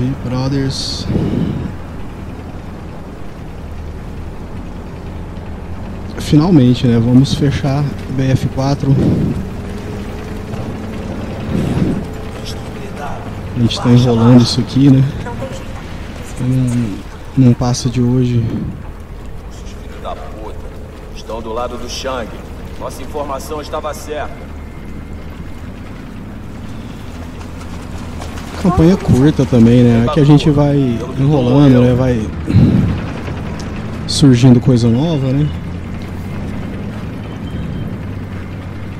Salve, brothers. Finalmente, né? Vamos fechar BF4. A gente tá enrolando isso aqui, né? Não, não passa de hoje. Filho da puta. Estão do lado do Shang. Nossa informação estava certa. Campanha curta também, né? Aqui a gente vai enrolando, né? Vai surgindo coisa nova, né?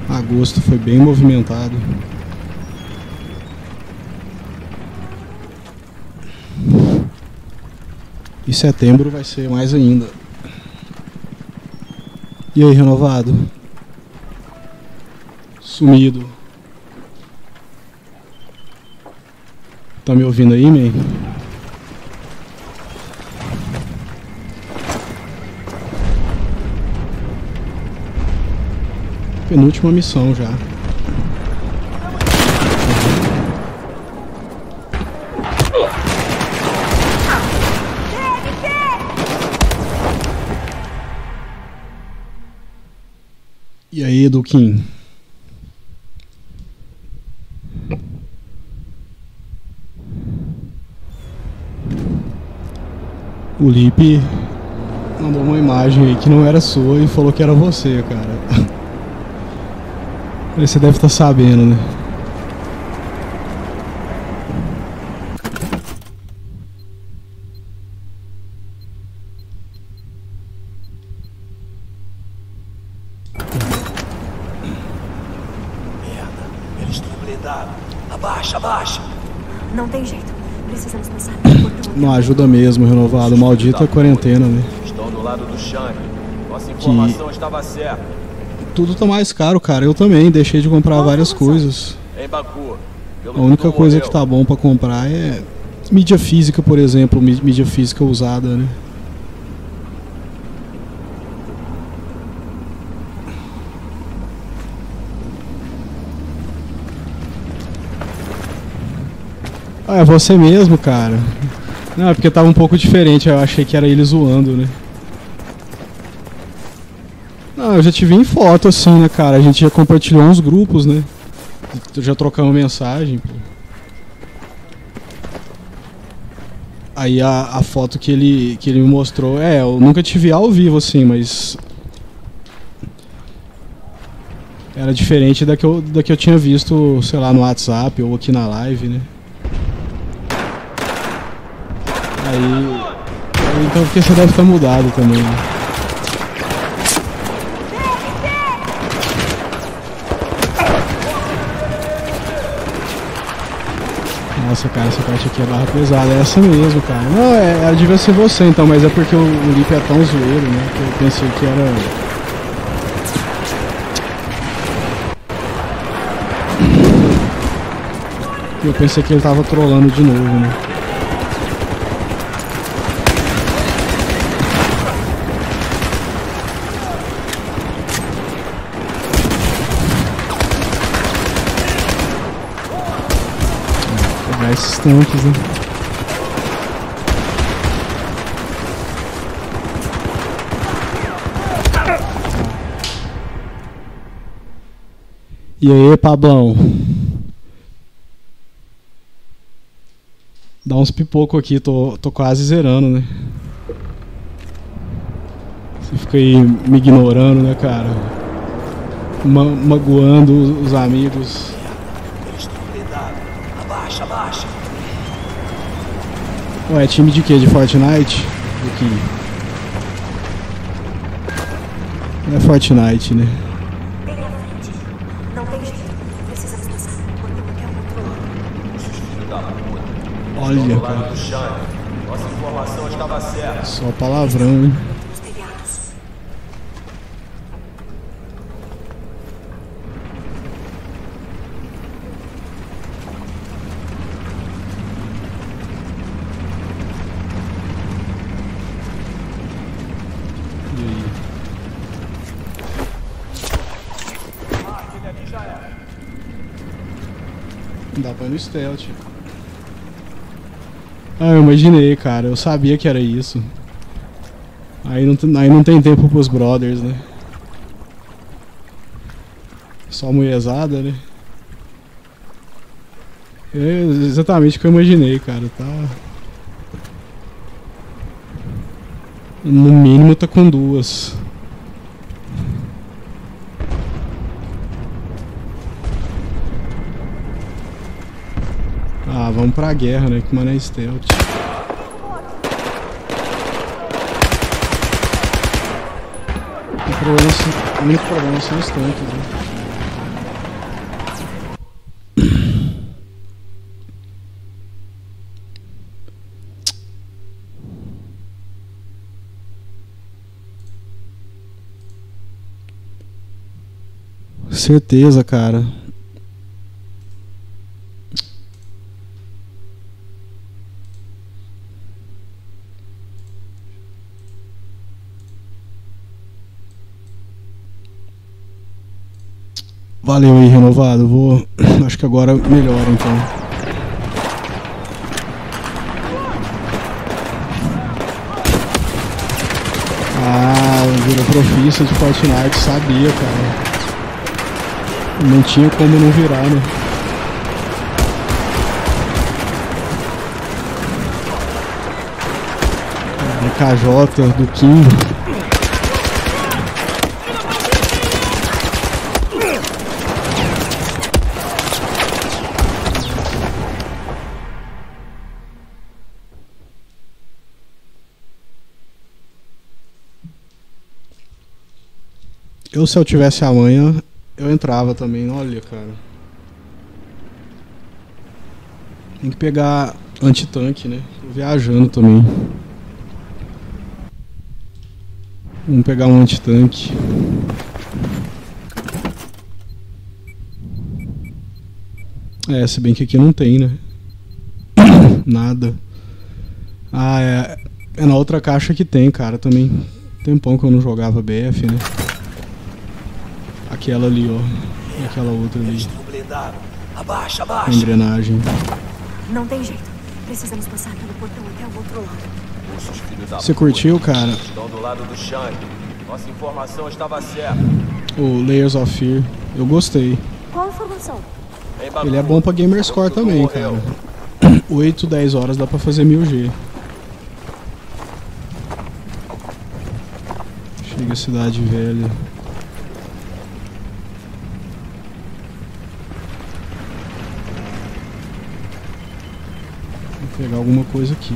Agosto foi bem movimentado. E setembro vai ser mais ainda. E aí, renovado? Sumido. Tá me ouvindo aí, man? Penúltima missão já. E aí, Duquinho? O Lipe mandou uma imagem aí que não era sua e falou que era você, cara. Você deve estar sabendo, né? Merda, eles estão blindados. Abaixa, abaixa. Não tem jeito. Precisamos passar pelo portão. Não ajuda mesmo, renovado. Maldita quarentena, né? Estão do lado do Shang. Nossa informação estava certa. Tudo tá mais caro, cara. Eu também deixei de comprar várias coisas. A única que coisa que tá bom pra comprar é mídia física, por exemplo, mí- mídia física usada, né? Ah, é você mesmo, cara. Não, é porque tava um pouco diferente, eu achei que era ele zoando, né? Não, eu já te vi em foto assim, né, cara? A gente já compartilhou uns grupos, né? Já trocamos mensagem, pô. Aí a, a foto que ele, que ele me mostrou, é, eu nunca te vi ao vivo assim, mas. Era diferente da que eu, da que eu tinha visto, sei lá, no WhatsApp ou aqui na live, né? Aí. então porque você deve estar mudado também. né? Nossa, cara, essa parte aqui é barra pesada. É essa mesmo, cara. Não, é, ela devia ser você então, mas é porque o, o é tão zoeiro, né? Que eu pensei que era. Eu pensei que ele tava trolando de novo, né? Pegar esses tanques, né? E aí, Pablão? Dá uns pipoco aqui, tô, tô quase zerando, né? Você fica aí me ignorando, né, cara? Ma magoando os amigos. Ué, time de quê? De Fortnite? É Fortnite, né? Todo que é da puta. Olha, do cara. do Shang. Nossa informação estava certa. Só palavrão, hein? Nos telhados. E aí? Dá pra ir no stealth. Ah, eu imaginei, cara. Eu sabia que era isso. Aí não, aí não tem tempo pros brothers, né? Só mulherzada, né? É exatamente o que eu imaginei, cara. Tá. No mínimo tá com duas. Ah, vamos pra guerra, né? Que mano é stealth. O, problema, o único problema são os tanques, né? Certeza, cara. Valeu aí, renovado. Vou. Acho que agora melhora então. Ah, virou profissa de Fortnite, sabia, cara. Não tinha como não virar, né? KJ do King. Eu, se eu tivesse amanhã, eu entrava também. Olha, cara. Tem que pegar antitanque, né? Tô viajando também. Vamos pegar um antitanque. É, se bem que aqui não tem, né? Nada. Ah, é. É na outra caixa que tem, cara, também. Tempão que eu não jogava BF, né? Aquela ali, ó. E aquela outra ali. Abaixa, abaixa. Engrenagem. Não tem jeito. Precisamos passar pelo portão até o outro lado. Você curtiu, cara? Estão do lado do Shang. Nossa informação estava certa. O Layers of Fear. Eu gostei. Qual informação? Ele é bom pra Gamerscore também, cara. 8, 10 horas dá pra fazer 1000G. Chega a cidade velha. Pegar alguma coisa aqui,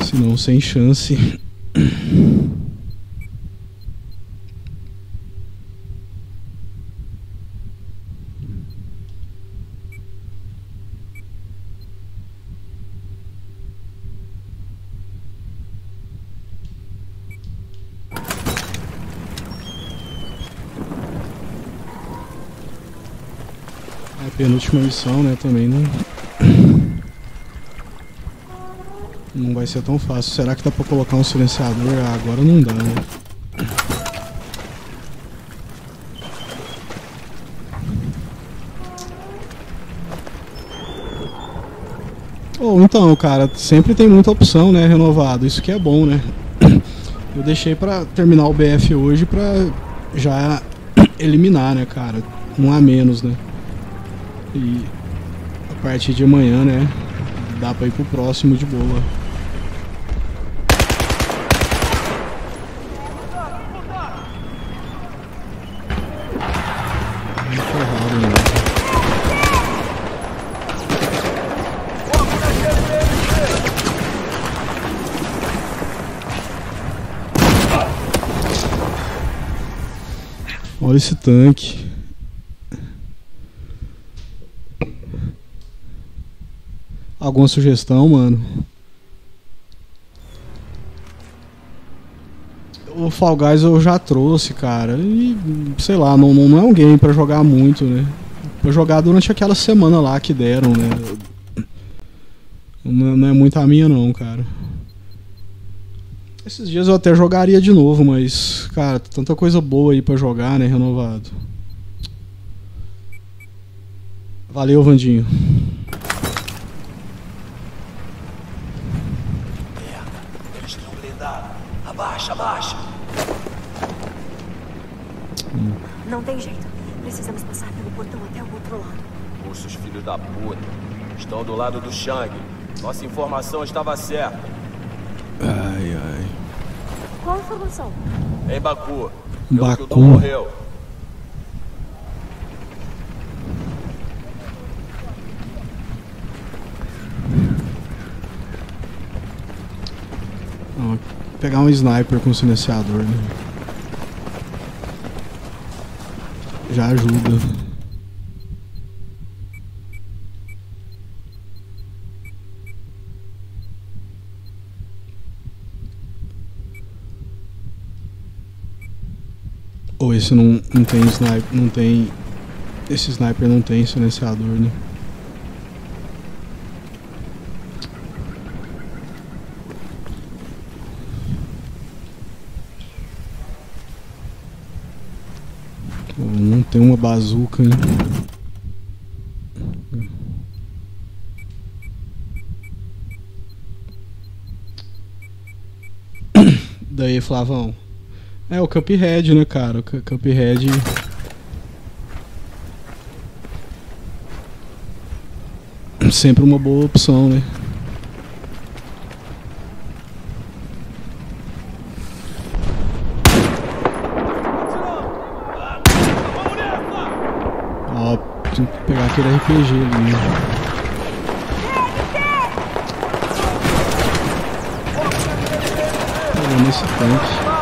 ó. Senão, sem chance. penúltima missão, né, também não... Não vai ser tão fácil. Será que dá pra colocar um silenciador? Ah, agora não dá, né? Ou oh, então, cara, sempre tem muita opção, né, renovado. Isso que é bom, né? Eu deixei pra terminar o BF hoje pra já eliminar, né, cara? Um a menos, né? E a partir de amanhã, né? Dá pra ir pro próximo de boa. Olha esse tanque. Alguma sugestão, mano? O Fall Guys eu já trouxe, cara. E, sei lá, não, não é um game pra jogar muito, né? Pra jogar durante aquela semana lá que deram, né? Não, não é muito a minha, não, cara. Esses dias eu até jogaria de novo, mas, cara, tanta coisa boa aí pra jogar, né? Renovado. Valeu, Vandinho. Abaixa, abaixa. Não tem jeito. Precisamos passar pelo portão até o outro lado. Russos filhos da puta. Estão do lado do Shang. Nossa informação estava certa. Ai, ai. Qual a informação? Em Baku. Baku. Morreu. Pegar um sniper com silenciador, né? Já ajuda. Ou esse não, não tem sniper, não tem. Esse sniper não tem silenciador, né? Pô, Tem uma bazuca, hein? Daí, Flavão. É o Cuphead, né, cara? O Cu- Cuphead. Sempre uma boa opção, né? Ó, tem que pegar aquele RPG ali. né? Nesse tanque.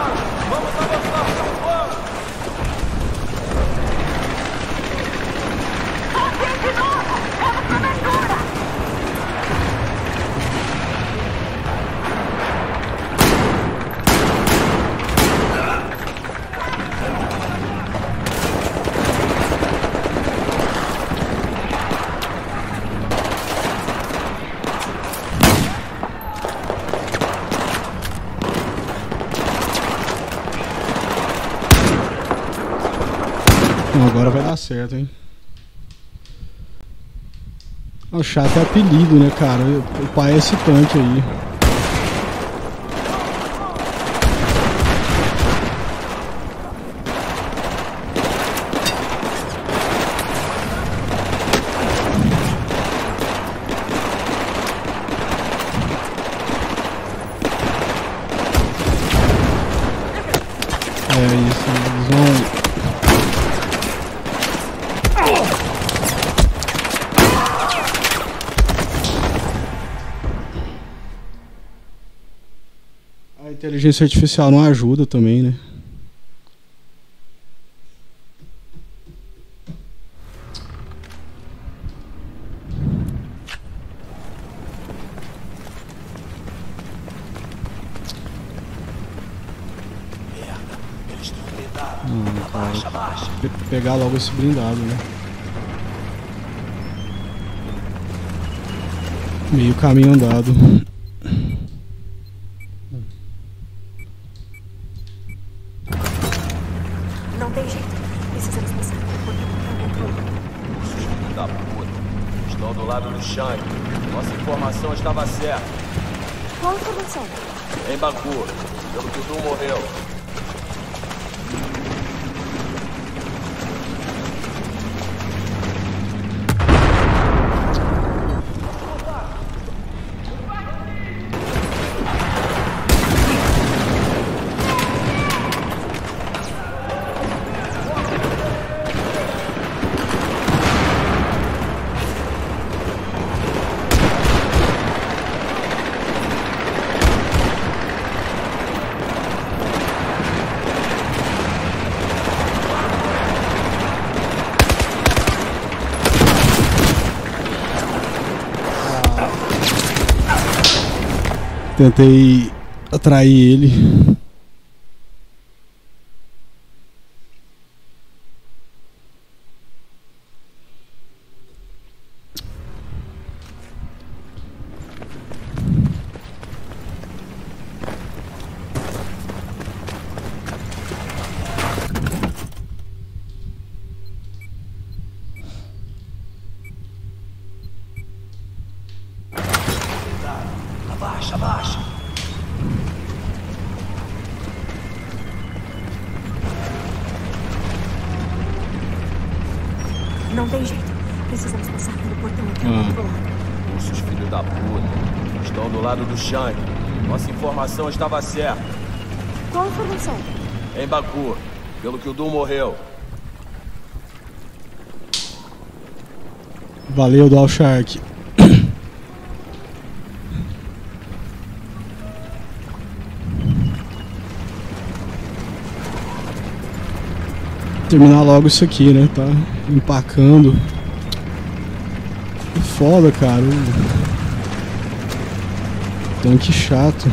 Bom, agora vai dar certo, hein? O chato é apelido, né, cara? O pai é esse tanque aí. É isso, eles vão. A inteligência artificial não ajuda também, né? Pegar logo esse blindado, né? Meio caminho andado. Tentei atrair ele. Tem jeito. Precisamos passar pelo portão até o Ah. outro lado. Russos, filho da puta. Estão do lado do Shang. Nossa informação estava certa. Qual a informação? Em Baku. Pelo que o Doom morreu. Valeu, Dual Shark. Terminar logo isso aqui, né? Tá empacando. Foda, cara. Tanque chato.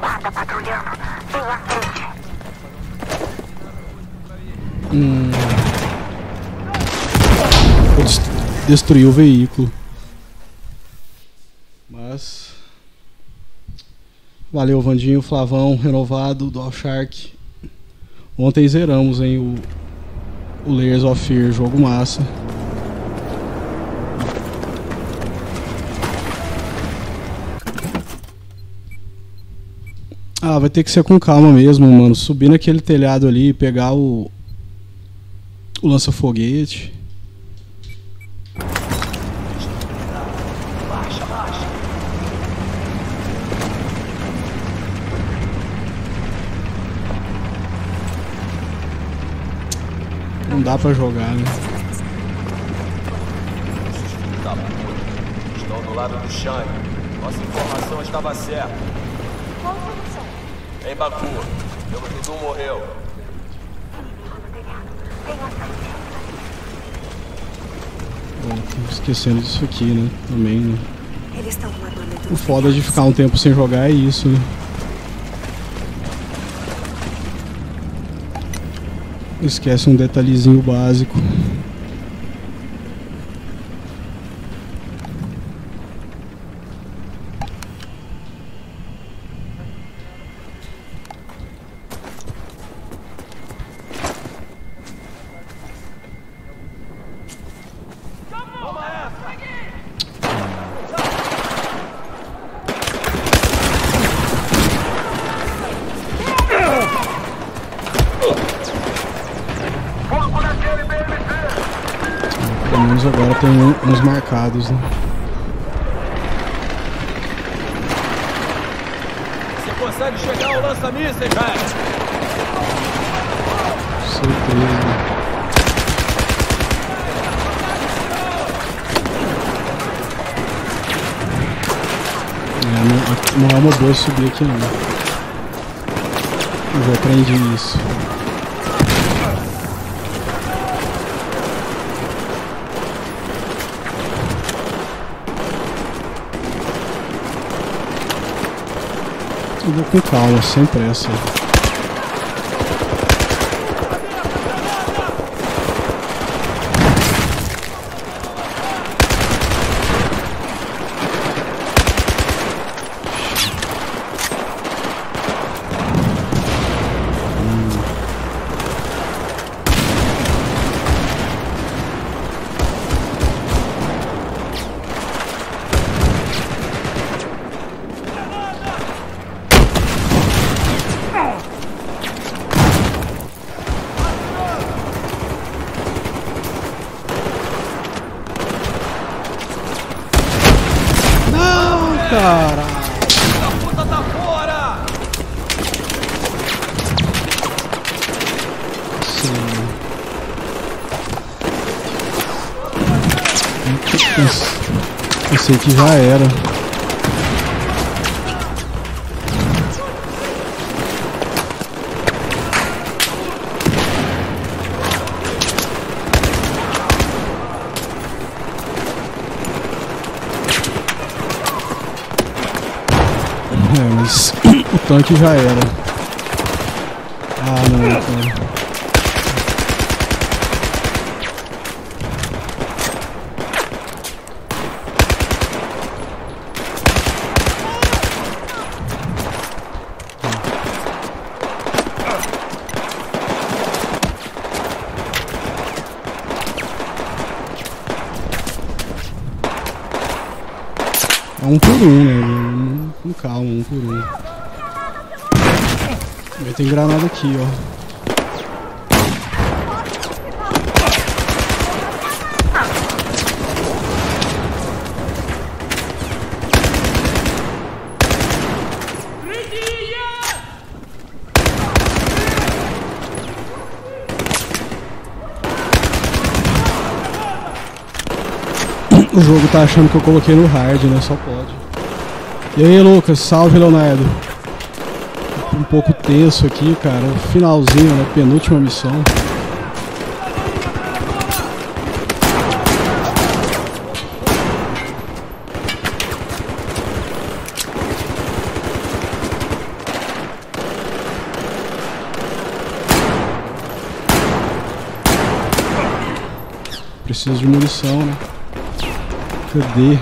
Guarda patrulhando. Vem à frente. Vou dest- destruir o veículo. Mas. Valeu, Vandinho, Flavão, renovado, Dual Shark. Ontem zeramos, hein, o, o Layers of Fear, jogo massa. Ah, vai ter que ser com calma mesmo, mano. Subir naquele telhado ali, pegar o, o lança-foguete. Dá pra jogar, né? Puta. Estão do lado do Shang. Nossa informação estava certa. Qual a informação? Em Baku. Pelo que o Doom morreu. Bom, esquecendo disso aqui, né? Também, né? Eles estão com armamento. O foda de ficar um tempo sem jogar é isso, né? Esquece um detalhezinho básico. Aqui não. Eu já aprendi isso. Vou com calma, sem pressa. Cara. A puta tá fora! Sim. Pens- Pensei que já era. É, mas tanque já era. aqui, ó. O jogo tá achando que eu coloquei no hard, né? Só pode. E aí, Lucas? Salve, Leonardo. Um pouco tenso aqui, cara. Finalzinho, né? Penúltima missão. Preciso de munição, né? Cadê?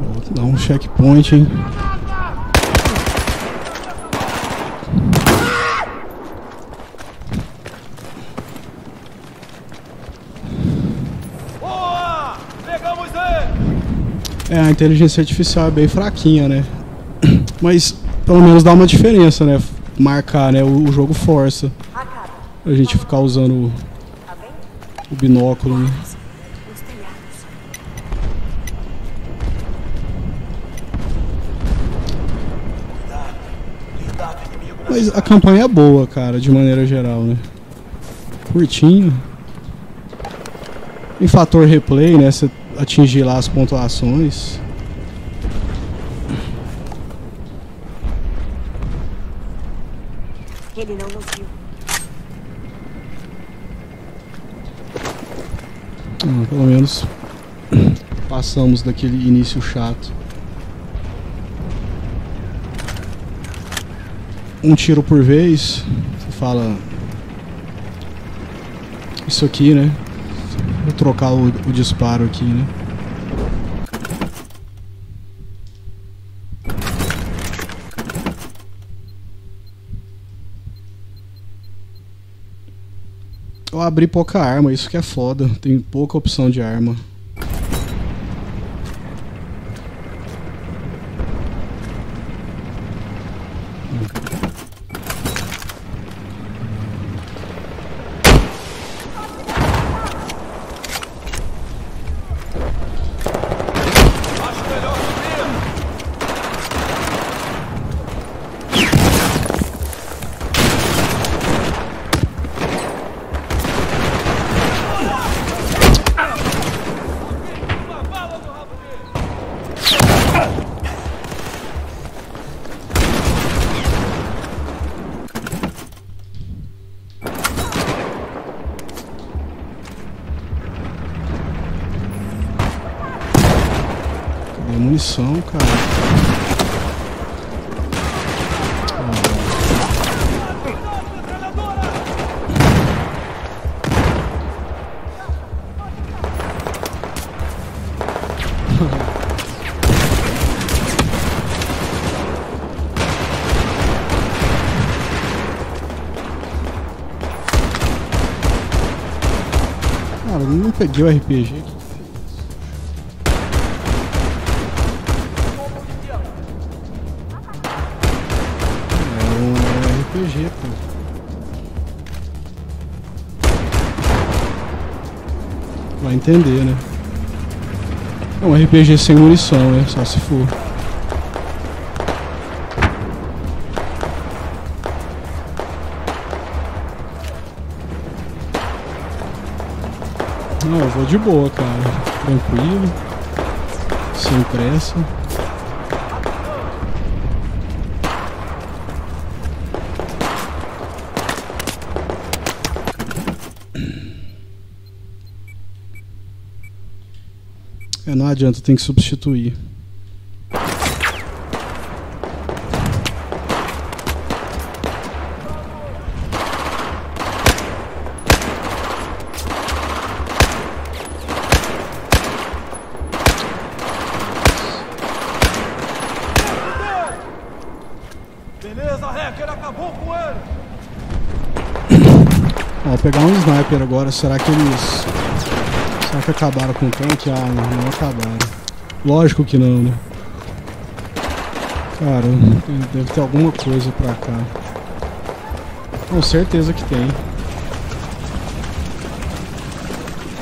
Vou dar um checkpoint, hein? Boa! Pegamos ele! É, a inteligência artificial é bem fraquinha, né? Mas pelo menos dá uma diferença, né? Marcar, né? O, o jogo força a gente ficar usando o, o binóculo, né? Mas a campanha é boa, cara, de maneira geral, né? Curtinho. Em fator replay, né? Você atingir lá as pontuações. Ele não nos viu. Ah, pelo menos passamos daquele início chato. Um tiro por vez. Você fala. Isso aqui, né? Vou trocar o, o disparo aqui, né? Eu abri pouca arma, isso que é foda. Tem pouca opção de arma. Peguei o RPG. É um RPG, pô. Vai entender, né? É um RPG sem munição, né? Só se for. Eu vou de boa, cara. Tranquilo. Sem pressa. É, não adianta, tem que substituir. Agora. Será que eles. Será que acabaram com o tanque? Ah, não, não acabaram. Lógico que não, né? Cara, deve ter alguma coisa pra cá. Com certeza que tem.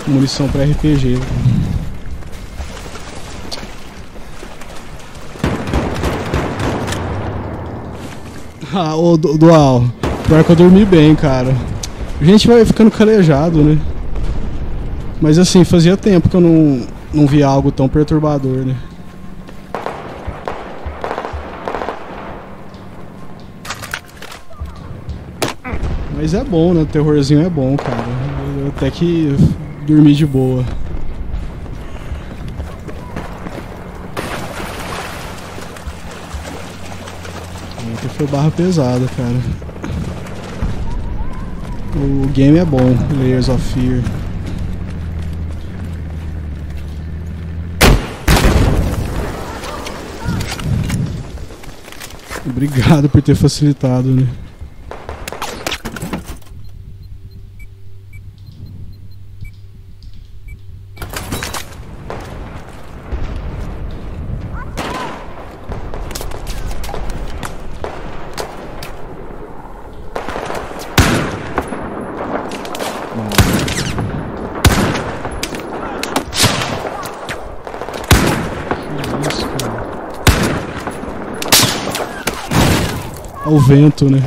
Munição pra RPG. Ah, ô Du- Dual. Pior que eu dormi bem, cara. A gente vai ficando calejado, né? Mas assim, fazia tempo que eu não, não via algo tão perturbador, né? Mas é bom, né? O terrorzinho é bom, cara. Eu até que dormi de boa. Ontem foi barra pesada, cara. O game é bom, Layers of Fear. Obrigado por ter facilitado, né? Que isso, cara? Vento, né?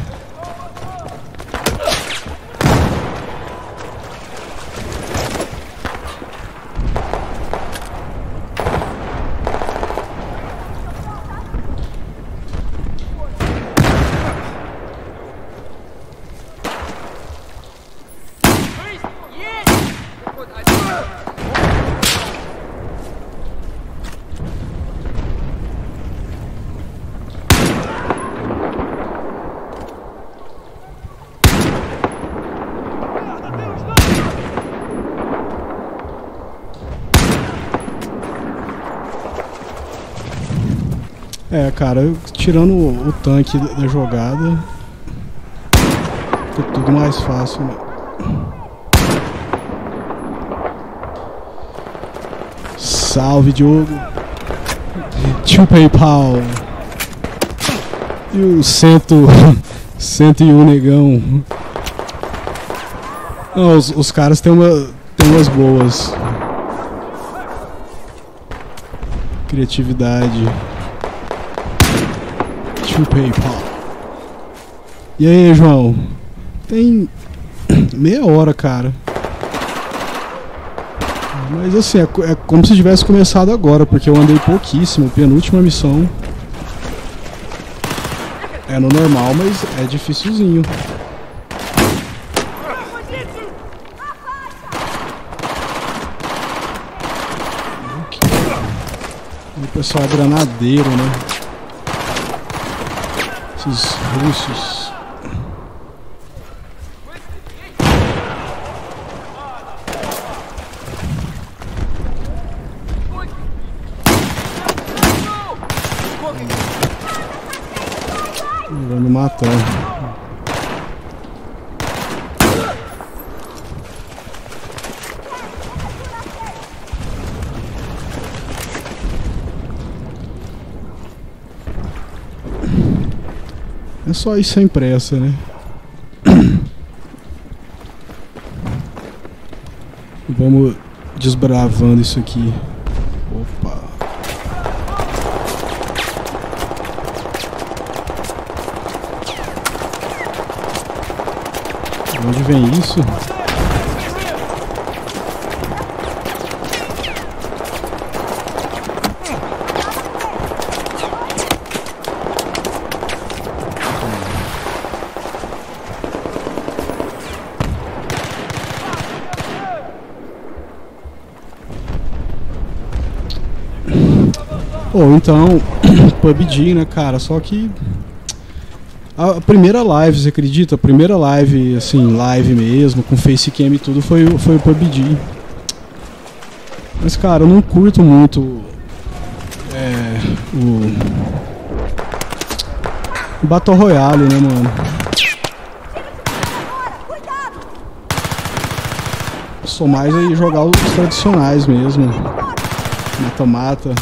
É, cara, tirando o, o tanque da da jogada, fica tudo mais fácil. Né? Salve, Diogo. Tio PayPal. E o cento, 101 negão. Não, os, os caras têm uma, têm umas boas. Criatividade. To PayPal. E aí, João? Tem meia hora, cara. Mas assim, é, é como se tivesse começado agora, porque eu andei pouquíssimo, penúltima missão. É no normal, mas é dificilzinho. O pessoal é granadeiro, né? Esses russos. Me matar. Só ir sem pressa, né? Vamos desbravando isso aqui. Opa. De onde vem isso? Ou então, PUBG, né, cara? Só que. A primeira live, você acredita? A primeira live, assim, live mesmo, com facecam e tudo, foi, foi o PUBG. Mas, cara, eu não curto muito. É. O. Battle Royale, né, mano? Sou mais aí jogar os tradicionais mesmo. Mata-mata.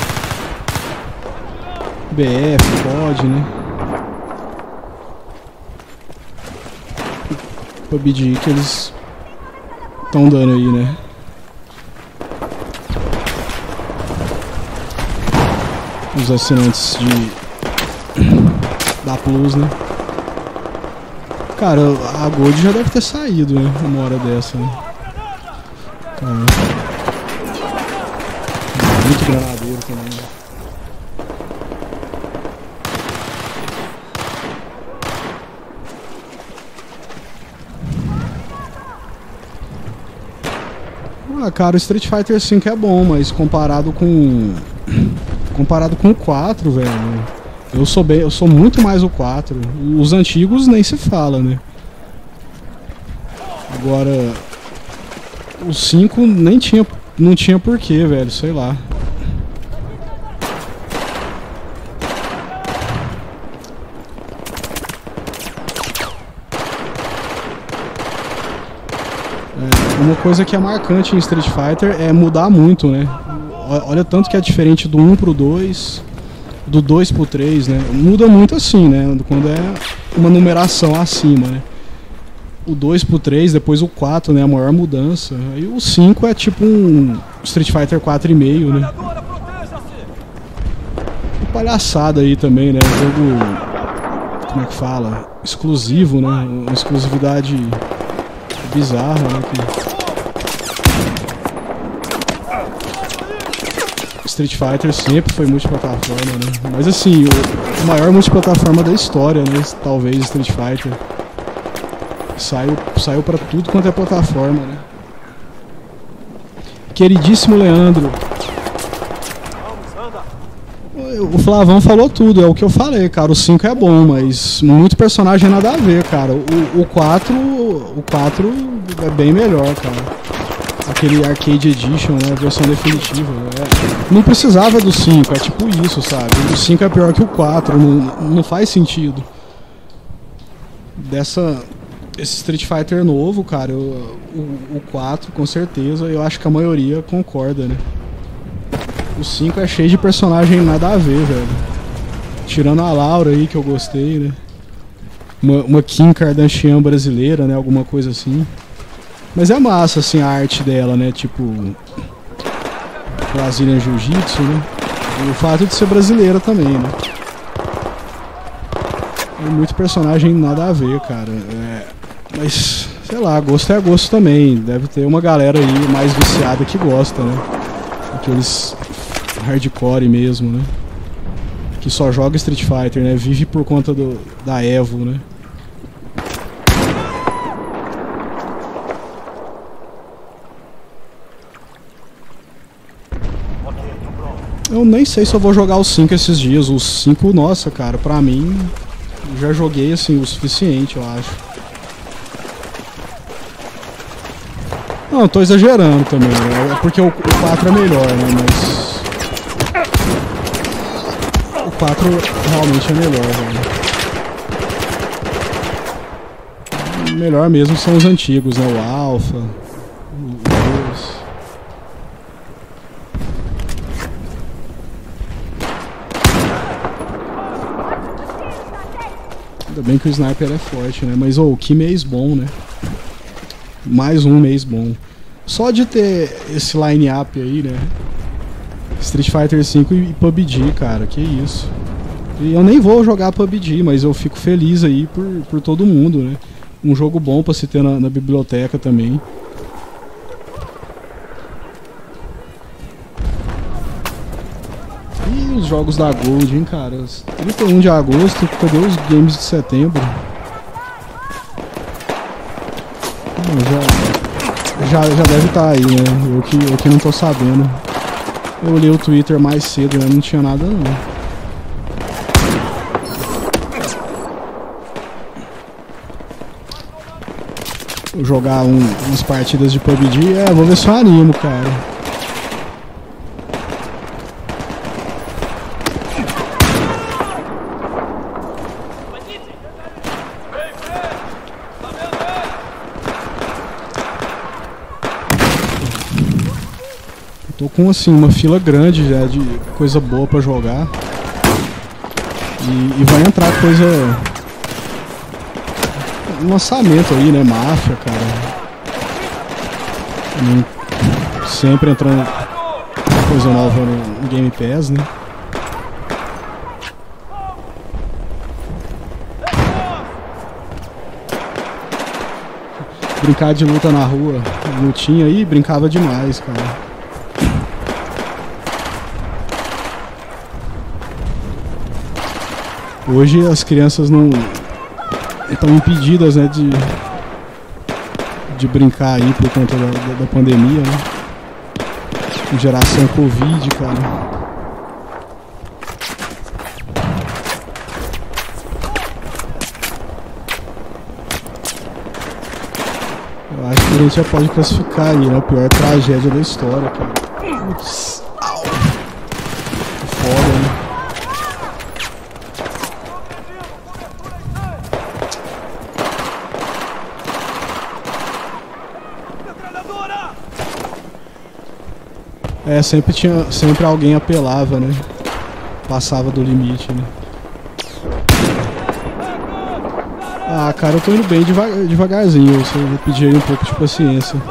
BF, pode, né? PUBG que eles estão dando aí, né? Os assinantes de da Plus, né? Cara, a Gold já deve ter saído, né? Uma hora dessa, né? Cara. Muito granadeiro também. né? Cara, o Street Fighter V é bom, mas comparado com. Comparado com o 4, velho. Eu sou bem. Eu sou muito mais o 4. Os antigos nem se fala, né? Agora. O 5 nem tinha. Não tinha porquê, velho, sei lá. É, uma coisa que é marcante em Street Fighter é mudar muito, né? O- Olha tanto que é diferente do 1 pro 2, do 2 pro 3, né? Muda muito assim, né? Quando é uma numeração acima, né? O 2 pro 3, depois o 4, né? A maior mudança. Aí o 5 é tipo um Street Fighter 4,5, né? Uma palhaçada aí também, né? Jogo. Como é que fala? Exclusivo, né? Uma exclusividade bizarra, né? que- Street Fighter sempre foi multiplataforma, né? Mas assim, o, maior multiplataforma da história, né? Talvez Street Fighter. Saiu, saiu pra tudo quanto é plataforma, né? Queridíssimo Leandro. O Flavão falou tudo, é o que eu falei, cara. O 5 é bom, mas muito personagem nada a ver, cara. O 4. O 4 é bem melhor, cara. Aquele Arcade Edition, né? A versão definitiva. é- Não precisava do 5, é tipo isso, sabe? O 5 é pior que o 4, não, não faz sentido. Dessa. Esse Street Fighter novo, cara, eu- o, o 4, com certeza, eu acho que a maioria concorda, né? O 5 é cheio de personagem nada a ver, velho. Tirando a Laura aí, que eu gostei, né? Uma, uma Kim Kardashian brasileira, né? Alguma coisa assim. Mas é massa, assim, a arte dela, né? Tipo. Brazilian Jiu-Jitsu, né? E o fato de ser brasileira também, né? É muito personagem nada a ver, cara. É, mas, sei lá, gosto é gosto também. Deve ter uma galera aí mais viciada que gosta, né? Aqueles hardcore mesmo, né? Que só joga Street Fighter, né? Vive por conta do, da Evo, né? Eu nem sei se eu vou jogar os 5 esses dias. Os 5, nossa, cara, pra mim, já joguei assim o suficiente, eu acho. Não, eu tô exagerando também, né? É porque o, o 4 é melhor, né? Mas. O 4 realmente é melhor, velho. Melhor mesmo são os antigos, né? O Alpha, o 2. Ainda bem que o sniper é forte, né? Mas oh, que mês bom, né? Mais um mês bom. Só de ter esse line-up aí, né? Street Fighter V e PUBG, cara, que isso. E eu nem vou jogar PUBG, mas eu fico feliz aí por, por todo mundo, né? Um jogo bom pra se ter na, na biblioteca também. Jogos da Gold, hein, cara? 31 de agosto, cadê os games de setembro? Hum, já, já, já deve estar aí, né? Eu que, eu que não tô sabendo. Eu olhei o Twitter mais cedo, né? Não tinha nada não. Jogar um, umas partidas de PUBG, é, vou ver se eu animo, cara. Com assim uma fila grande já de coisa boa pra jogar. E, e vai entrar coisa. Lançamento aí, né? Máfia, cara. Hum, Sempre entrando coisa nova no, Game Pass, né? Brincar de luta na rua, lutinha aí, brincava demais, cara. Hoje as crianças não estão impedidas, né, de de brincar aí por conta da, da, pandemia, né? Geração Covid, cara. Eu acho que a gente já pode classificar aí, né? A pior tragédia da história, cara. Putz, au. Foda, né? É, sempre tinha. Sempre alguém apelava, né? Passava do limite, né? Ah, cara, eu tô indo bem deva devagarzinho. Eu vou pedir aí um pouco de paciência.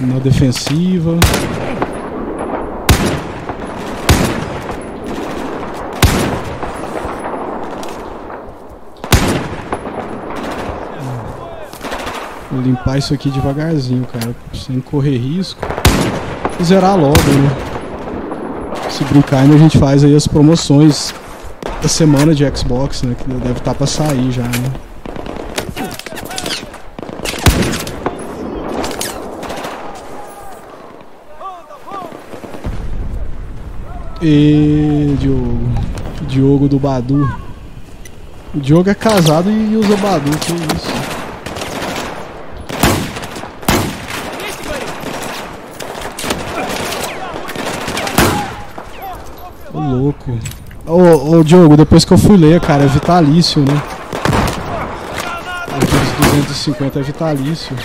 Na defensiva. Vou limpar isso aqui devagarzinho, cara, sem correr risco. Zerar logo, né? Se brincar, a gente faz aí as promoções da semana de Xbox, né? Que deve estar tá pra sair já, né? E Diogo. Diogo do Badu. O Diogo é casado e usa Badu, que isso. Ô louco. Ô, ô Diogo, depois que eu fui ler, cara, é vitalício, né? Aqueles 250 é vitalício.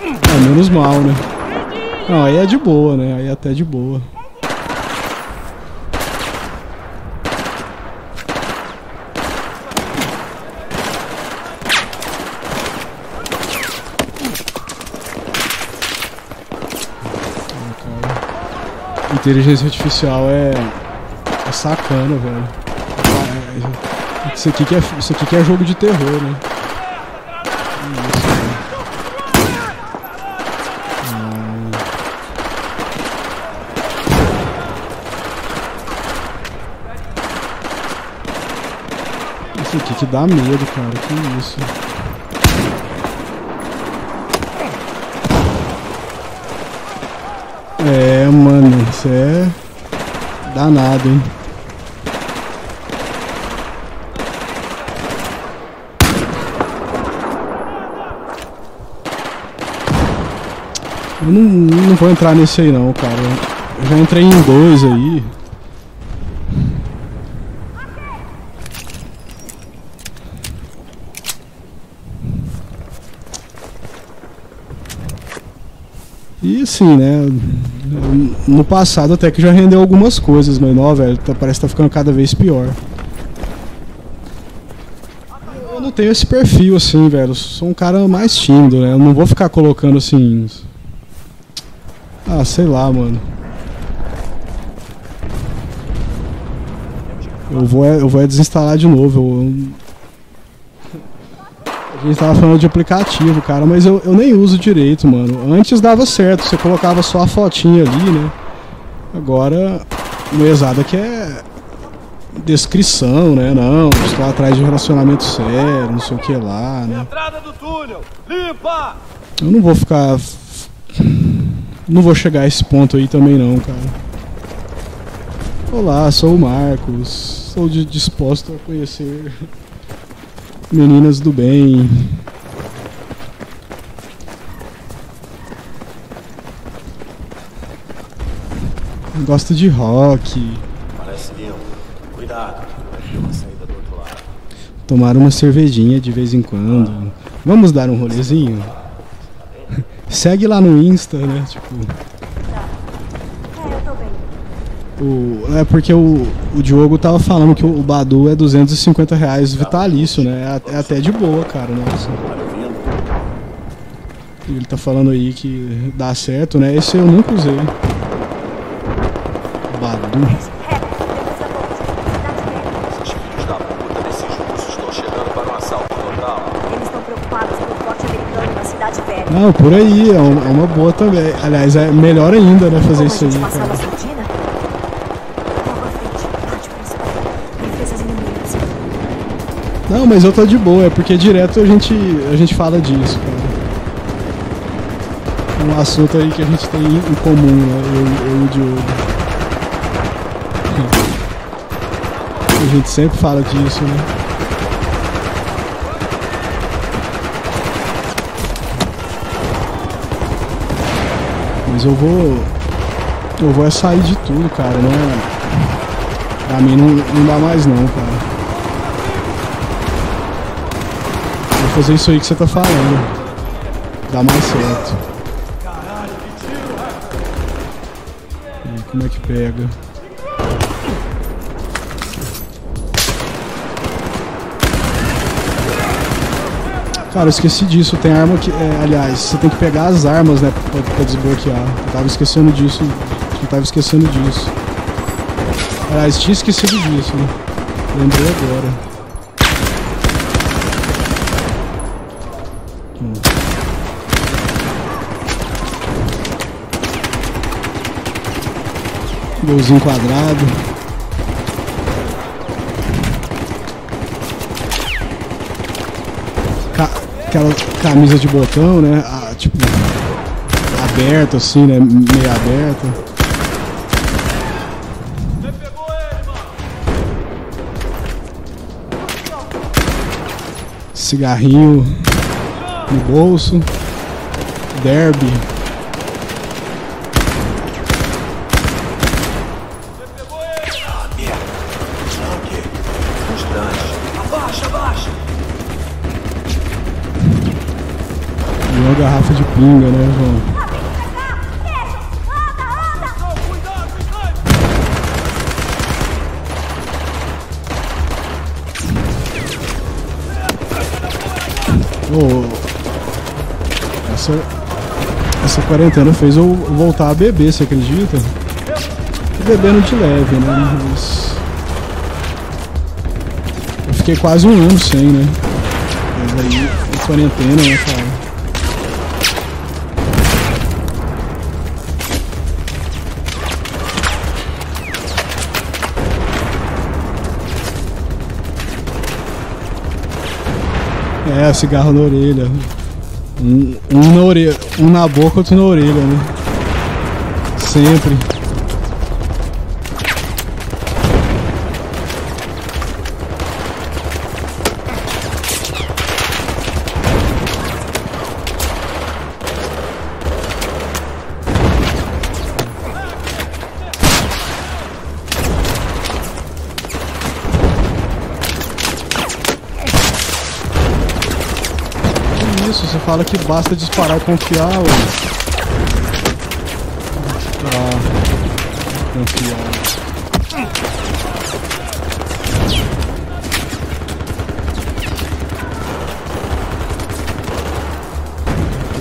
É menos mal, né? Não, aí é de boa, né? Aí é até de boa. Inteligência artificial é, é sacana, velho. Isso aqui, que é, isso aqui que é jogo de terror, né? Isso aqui que dá medo, cara. Que isso. É, mano, isso é danado, hein? Eu não, não vou entrar nesse aí não, cara. Eu já entrei em dois aí. E assim, né? No passado até que já rendeu algumas coisas, mas não, velho, tá, parece que tá ficando cada vez pior. Eu não tenho esse perfil assim, velho. Sou um cara mais tímido, né? Eu não vou ficar colocando assim. Ah, sei lá, mano. Eu vou, eu vou desinstalar de novo. Eu, a gente tava falando de aplicativo, cara, mas eu, eu nem uso direito, mano. Antes dava certo, você colocava só a fotinha ali, né? Agora, mesada que é descrição, né? Não, estou atrás de um relacionamento sério, não sei o que lá, né? Entrada do túnel, limpa! Eu não vou ficar. Não vou chegar a esse ponto aí também, não, cara. Olá, sou o Marcos. Sou disposto a conhecer Meninas do bem. Gosto de rock. Parece limpo. Cuidado, vai ter uma saída do outro lado. Tomar uma cervejinha de vez em quando. Vamos dar um rolezinho? Segue lá no Insta, né? Tipo. O, é porque o, o Diogo tava falando que o Badu é 250 reais vitalício, né? É, é até de boa, cara. Nossa. Ele tá falando aí que dá certo, né? Esse eu nunca usei. Badu. Não, por aí, é, é uma boa também. Aliás, é melhor ainda, né, fazer isso aí, cara. Não, mas eu tô de boa, é porque direto a gente, a gente fala disso, cara. Um assunto aí que a gente tem em comum, né? Eu, eu e o Diogo. A gente sempre fala disso, né? Mas eu vou. Eu vou é sair de tudo, cara, né? Pra mim não, não dá mais não, cara. Fazer isso aí que você tá falando. Dá mais certo. E como é que pega? Cara, eu esqueci disso. Tem arma que. é, aliás, você tem que pegar as armas, né? Pra, pra desbloquear. Eu tava esquecendo disso. Eu tava esquecendo disso. Aliás, tinha esquecido disso, né? Lembrei agora. Golzinho quadrado. Ca- aquela camisa de botão, né? Tipo, aberta assim, né? Meio aberta. Cigarrinho no bolso. Derby. Garrafa de pinga, né, João? Ô, essa, essa quarentena fez eu voltar a beber, você acredita? Bebendo de leve, né? Mas... Eu fiquei quase um ano sem, né? Mas aí, quarentena, né, cara? É, cigarro na orelha. Um, um na orelha, um na boca, outro na orelha, né? Sempre. Fala que basta disparar e confiar, ué. Ah, confiar.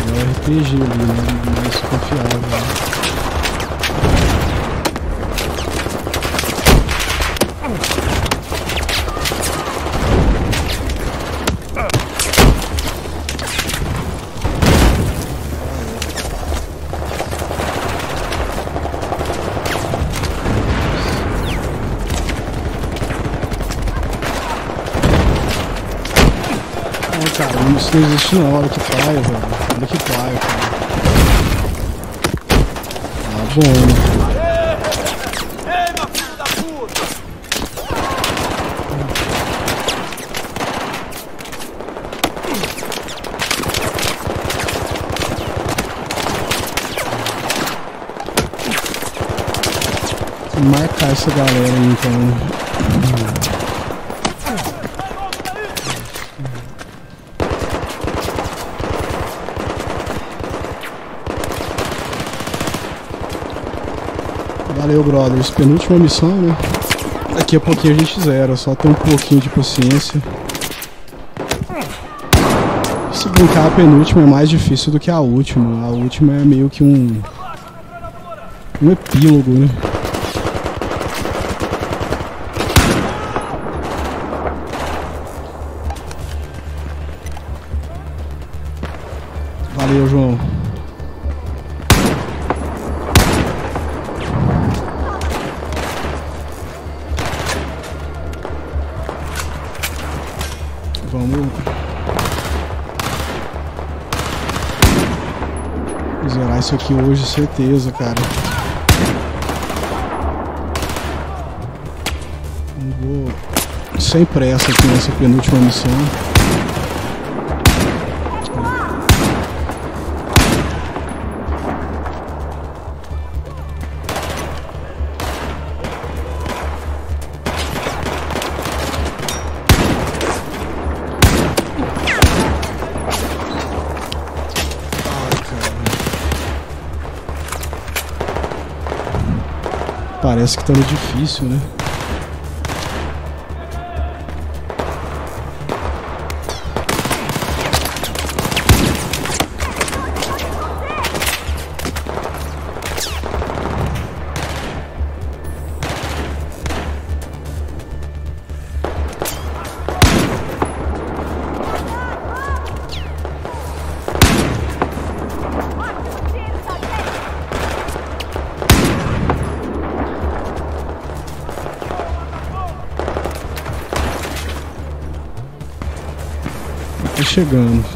É RPG ali, né? Mais confiável. né? Não, não existe não. Olha que paia, velho. Olha que paia, cara. Ah, bom. Marcar essa galera aí, então. Valeu, brothers. Penúltima missão, né? Daqui a pouquinho a gente zera, só ter um pouquinho de paciência. Se brincar, a penúltima é mais difícil do que a última. A última é meio que um. um epílogo, né? Isso aqui hoje, certeza, cara. Vou sem pressa aqui nessa penúltima missão. Parece que tá no difícil, né? Chegando.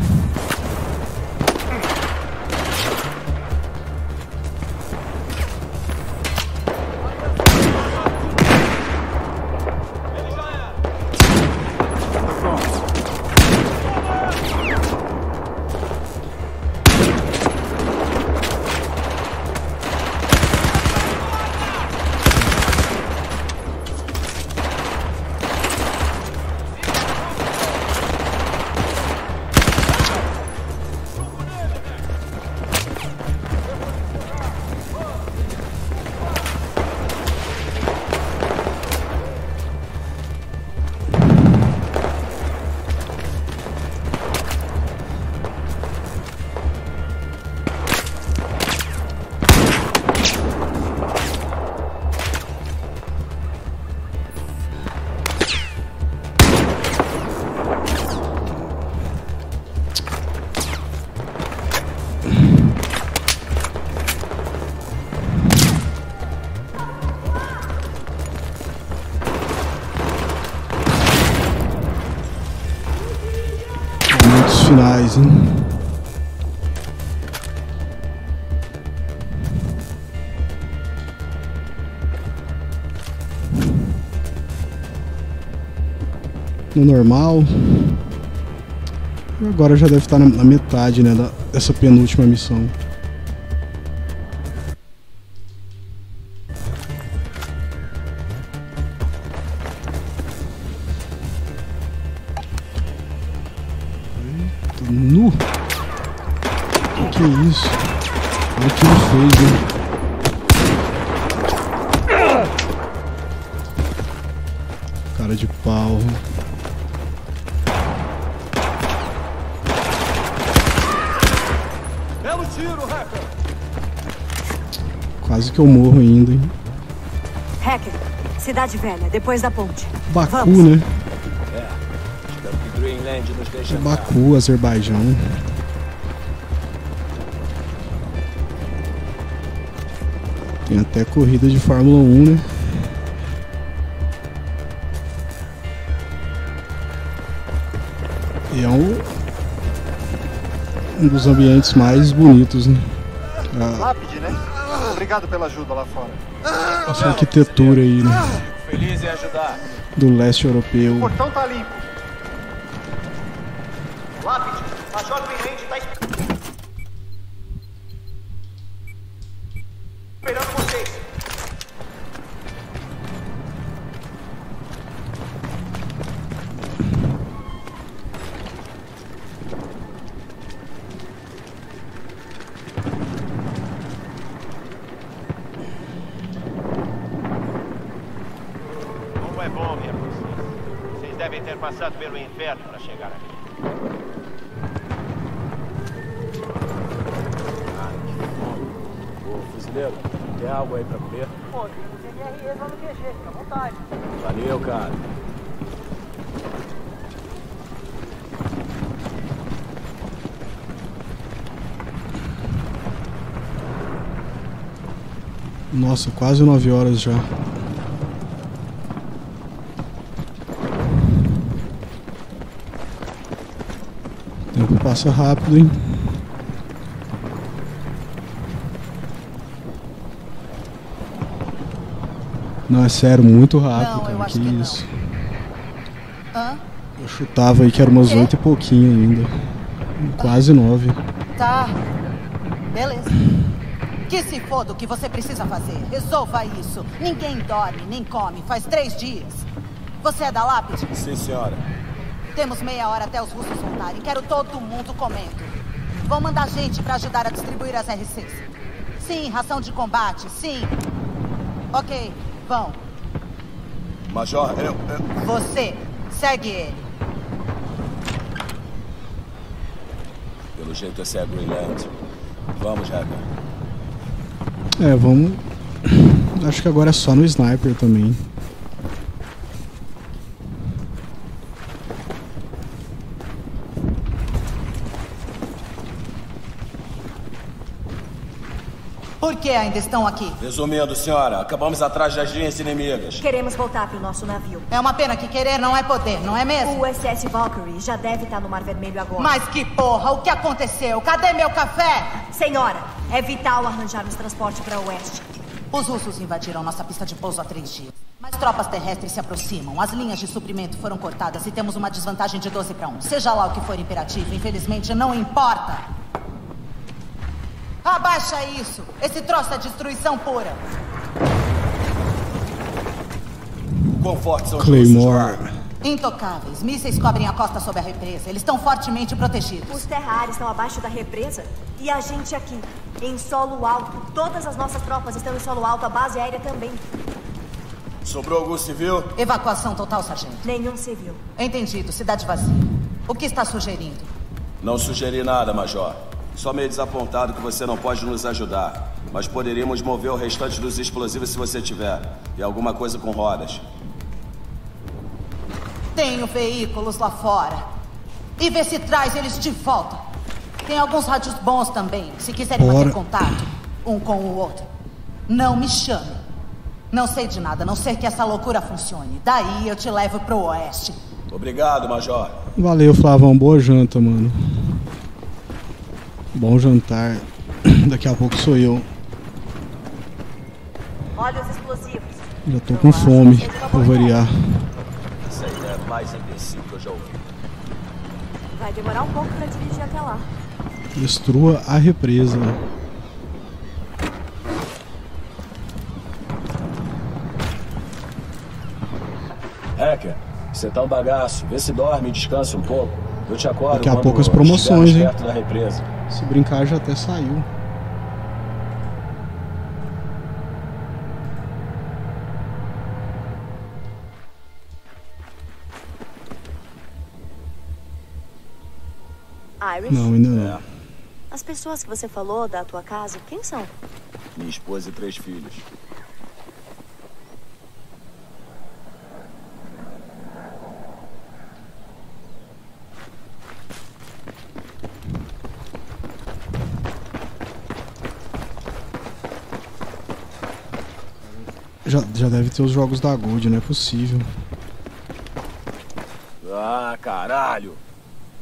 No normal. Agora já deve estar na, metade, né, dessa penúltima missão. Quase que eu morro ainda, hein? Hacker, Cidade Velha, depois da ponte. Baku, Vamos. né? Deixe É entrar. Baku, Azerbaijão. Tem até corrida de Fórmula 1, né? E é um, um dos ambientes mais bonitos, né? A, Lápide, né? Obrigado pela ajuda lá fora. essa arquitetura aí, né? Feliz em ajudar. Do leste europeu. O portão tá limpo. Lápide, Major Greenland tá passado pelo inferno para chegar aqui. Ai, que fome. Ô, fuzileiro, tem algo aí pra comer? Pô, tem MREs lá no QG, fica à vontade. Valeu, cara. Nossa, quase 9 horas já. O tempo passa rápido, hein? Não, é sério, muito rápido, Não, eu cara. acho Que que não. isso. Hã? Eu chutava aí que era umas? 8 e pouquinho ainda. Quase 9. Tá. Beleza. Que se foda o que você precisa fazer. Resolva isso. Ninguém dorme, nem come. Faz três dias. Você é da lápide? Sim, senhora. Temos meia hora até os russos voltarem. Quero todo mundo comendo. Vão mandar gente pra ajudar a distribuir as RCs. Sim, ração de combate. Sim. Ok, vão. Major, eu, eu... Você, segue ele. Pelo jeito esse é Greenland. Vamos, Hacker. É, vamos. Acho que agora é só no sniper também. Por que ainda estão aqui? Resumindo, senhora, acabamos atrás das linhas inimigas. Queremos voltar pro nosso navio. É uma pena que querer não é poder, não é mesmo? O SS Valkyrie já deve estar no Mar Vermelho agora. Mas que porra, o que aconteceu? Cadê meu café? Senhora, é vital arranjarmos transporte para oeste. Os russos invadiram nossa pista de pouso há três dias. Mas tropas terrestres se aproximam, as linhas de suprimento foram cortadas e temos uma desvantagem de 12 para 1. Seja lá o que for imperativo, infelizmente não importa. Abaixa isso! Esse troço é destruição pura. Quão fortes são os Claymore. Intocáveis. Mísseis cobrem a costa sob a represa. Eles estão fortemente protegidos. Os terra-ares estão abaixo da represa e a gente aqui, em solo alto. Todas as nossas tropas estão em solo alto, a base aérea também. Sobrou algum civil? Evacuação total, sargento. Nenhum civil. Entendido. Cidade vazia. O que está sugerindo? Não sugeri nada, Major. Só meio desapontado que você não pode nos ajudar. Mas poderíamos mover o restante dos explosivos se você tiver. E alguma coisa com rodas. Tenho veículos lá fora. E vê se traz eles de volta. Tem alguns rádios bons também, se quiserem Bora. manter contato um com o outro. Não me chame. Não sei de nada, a não ser que essa loucura funcione. Daí eu te levo pro oeste. Obrigado, Major. Valeu, Flavão. Boa janta, mano. Bom jantar. Daqui a pouco sou eu. Olha os explosivos. Já tô com fome, pra variar. Essa ideia é mais imbecil que eu já ouvi. Vai demorar um pouco para dirigir até lá. Destrua a represa. Hacker, você tá um bagaço. Vê se dorme e descansa um pouco. Eu te acordo Daqui a pouco as promoções, hein? perto da represa. Se brincar, já até saiu. Não, ainda não. É, as pessoas que você falou da tua casa, quem são? minha esposa e três filhos. Já, já deve ter os jogos da Gold, não é possível. Ah, caralho!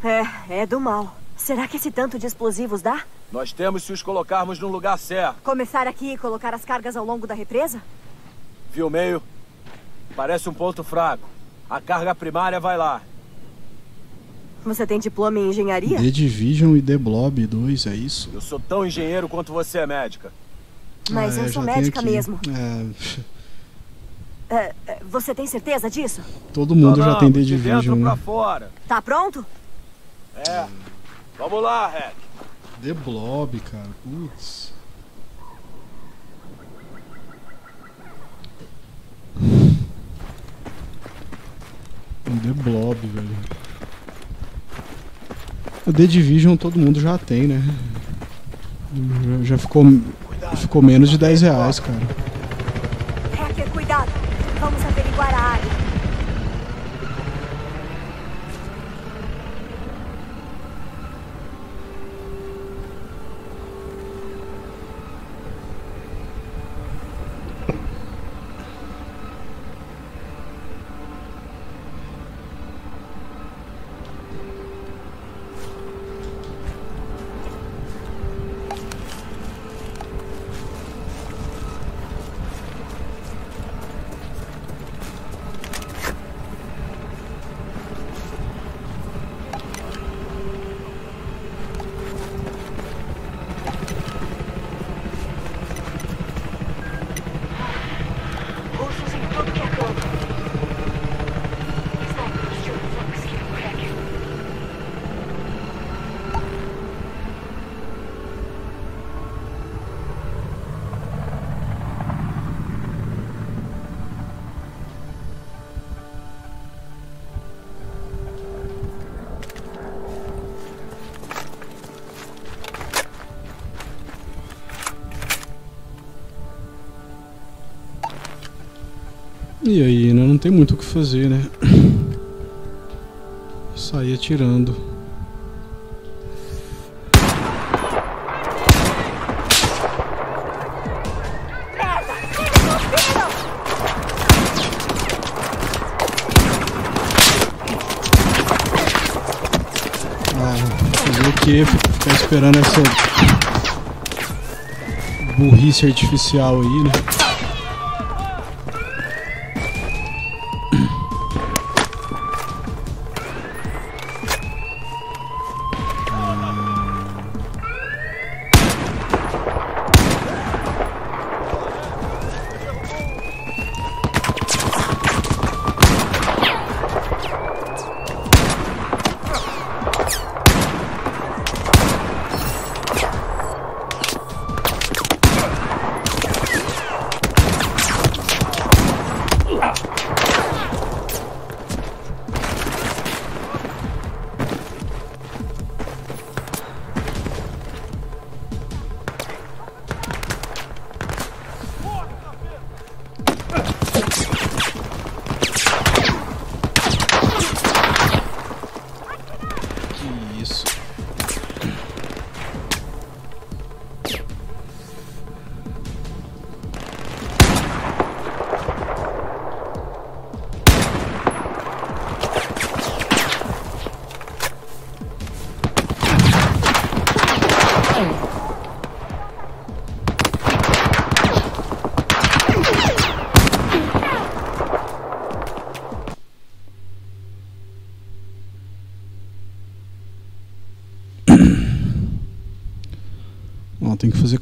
É, é do mal. Será que esse tanto de explosivos dá? Nós temos se os colocarmos no lugar certo. Começar aqui e colocar as cargas ao longo da represa? Viu meio? Parece um ponto fraco. A carga primária vai lá. Você tem diploma em engenharia? The Division e The Blob 2, é isso? Eu sou tão engenheiro quanto você é médica. Mas Ah, eu é, sou médica mesmo. É, É, é, você tem certeza disso? todo mundo já tem The Vamos de pra né? fora. Tá pronto? É. Vamos lá, Hack. The Blob, cara. Putz. The Blob, velho. O The Division todo mundo já tem, né? Já, já ficou, ficou menos de 10 reais, cara. Hacker, cuidado. Vamos E aí, né? Não tem muito o que fazer, né? Sair atirando. Ah, quê? Ficar esperando essa burrice artificial aí, né?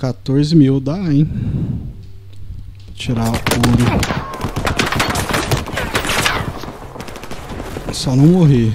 14 mil, dá, hein? Tirar ouro. Só não morrer.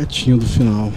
Pertinho do final.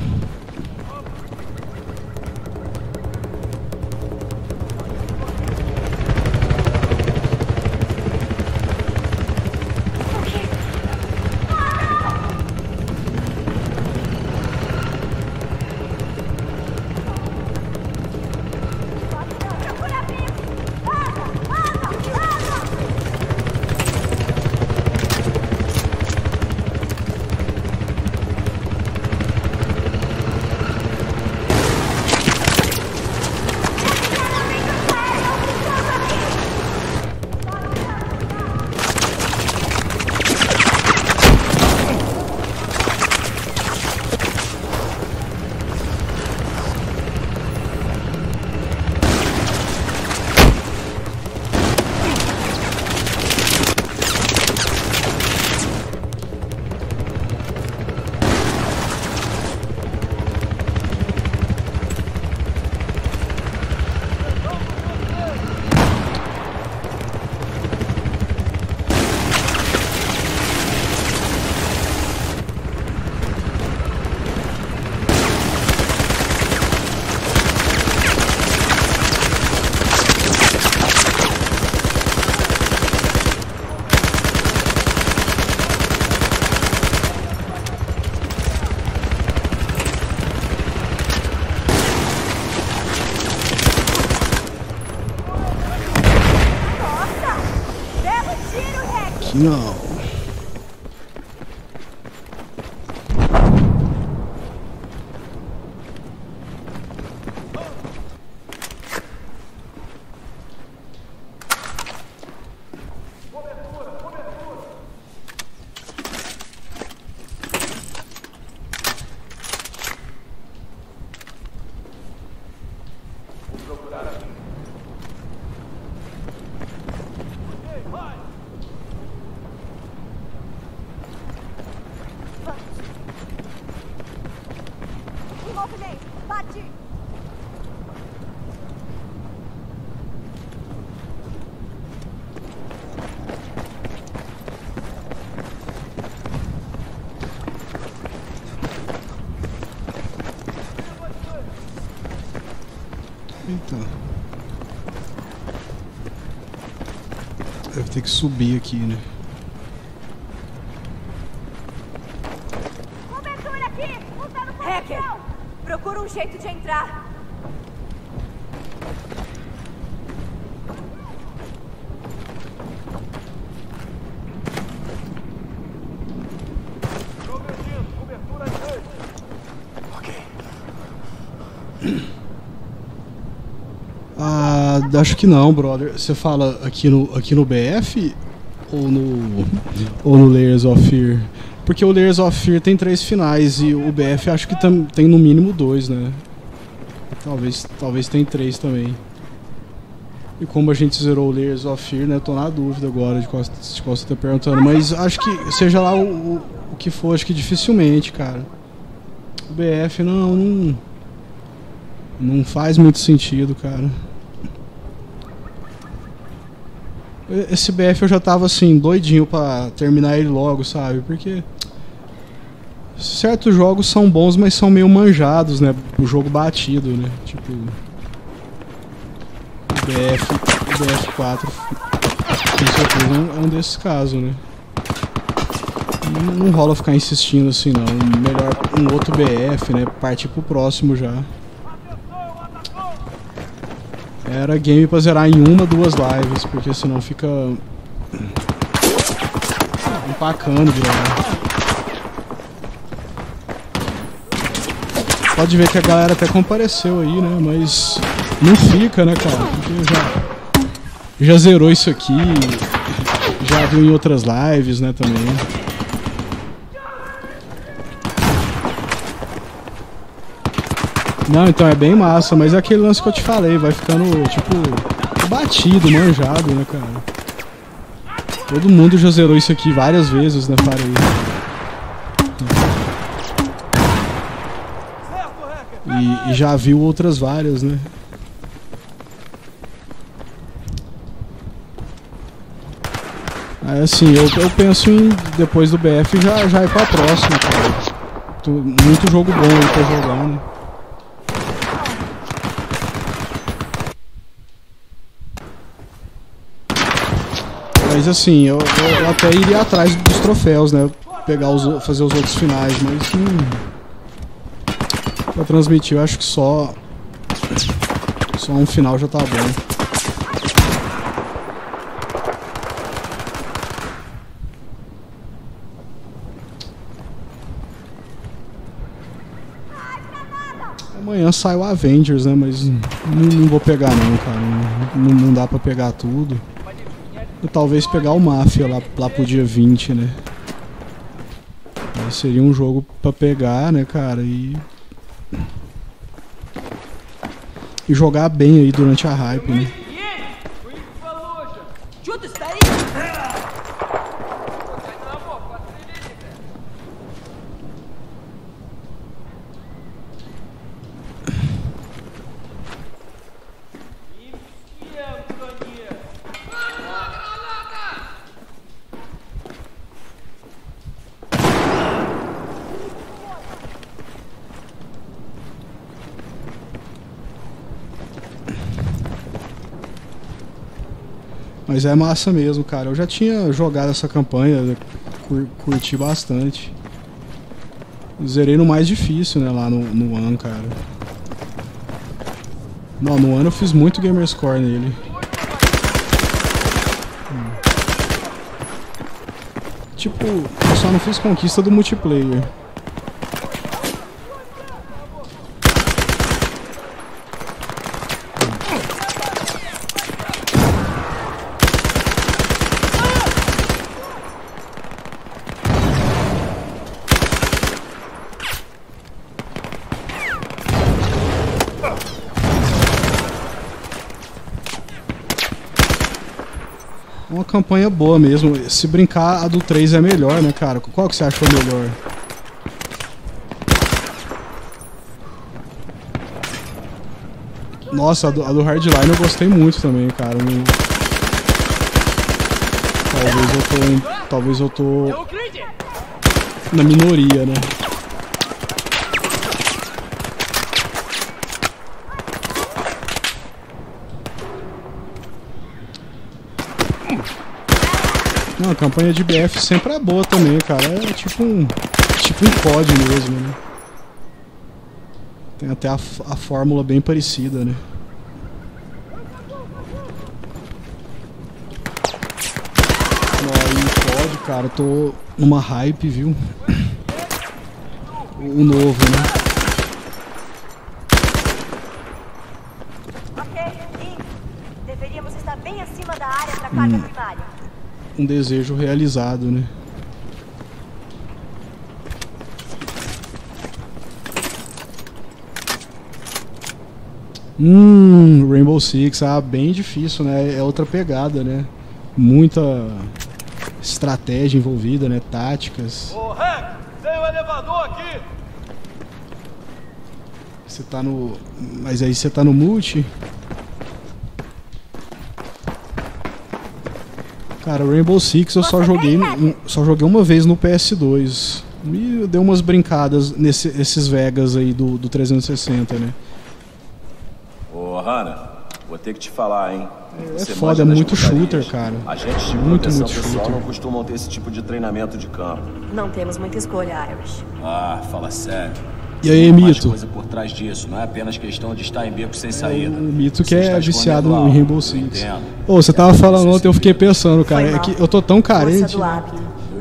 Aqui não. Imobilei! Bate! Eita. Deve ter que subir aqui, né? Procura um jeito de entrar. Ah, acho que não, brother. Você fala aqui no, aqui no BF ou no, ou no Layers of Fear? Porque o Layers of Fear tem três finais e o BF acho que tam, tem no mínimo dois, né? Talvez, talvez tem três também. E como a gente zerou o Layers of Fear, né? Tô na dúvida agora de qual, de qual você tá perguntando. Mas acho que seja lá o, o, o que for, acho que dificilmente, cara. O BF não, não. Não faz muito sentido, cara. Esse BF eu já tava assim, doidinho pra terminar ele logo, sabe? Porque certos jogos são bons, mas são meio manjados, né? O jogo batido, né? Tipo. BF, o BF4 com certeza é um desses casos, né? Não, não rola ficar insistindo assim não. Melhor um outro BF, né? Partir pro próximo já. Era game pra zerar em uma, duas lives, porque senão fica empacando, velho. Pode ver que a galera até compareceu aí, né? Mas não fica, né, cara? Porque já, já zerou isso aqui, já viu em outras lives, né, também. Não, então é bem massa, mas é aquele lance que eu te falei, vai ficando, tipo, batido, manjado, né, cara? Todo mundo já zerou isso aqui várias vezes, né, Farei? E, e já viu outras várias, né? Assim, eu, eu penso em, depois do BF, já, já ir pra próxima, cara. Muito jogo bom aí pra jogar, né? Mas assim, eu, eu- eu até iria atrás dos troféus, né? Pegar os, fazer os outros finais, mas hum, pra transmitir eu acho que só só um final já tá bom. Amanhã sai o Avengers, né? Mas não, não vou pegar não, cara. Não, não dá pra pegar tudo. Ou talvez pegar o Mafia lá, lá pro dia 20, né? Seria um jogo pra pegar, né, cara? E. E jogar bem aí durante a hype, né? Mas é massa mesmo, cara. Eu já tinha jogado essa campanha, cur- curti bastante. Zerei no mais difícil, né, lá no, no One, cara. Não, no One eu fiz muito Gamerscore nele. Tipo, eu só não fiz conquista do multiplayer. Campanha boa mesmo. Se brincar, a do 3 é melhor, né, cara? Qual que você achou melhor? Nossa, a do, a do Hardline eu gostei muito também, cara. Não- Talvez eu tô. Talvez eu tô. Na minoria, né? Não, a campanha de BF sempre é boa também, cara. É tipo um. Tipo um COD mesmo, né? Tem até a, a fórmula bem parecida, né? Aí pode, cara, tô numa hype, viu? O novo, né? Deveríamos estar bem acima da área para carga primária. Um desejo realizado, né? Hum, Rainbow Six, ah, bem difícil, né? É outra pegada, né? Muita estratégia envolvida, né? Táticas. Ô, Hank, tem um elevador aqui! Você tá no. Mas aí você tá no multi? Cara, Rainbow Six eu só joguei, só joguei uma vez no PS2. E deu umas brincadas nesses esses Vegas aí do, do 360, né? Ô, Hannah, vou ter que te falar, hein? Você É foda, é muito shooter, cara. Agentes de Muito, muito shooter. não costumam ter esse tipo de treinamento de campo. Não temos muita escolha, Irish. Ah, fala sério. E aí, Tem mais Mito? coisa por trás disso, não é apenas questão de estar em beco sem saída. O Mito que é viciado algo, Rainbow Six. entendo. Ô, você tava que falando ontem, eu fiquei pensando, cara, é que eu tô tão carente.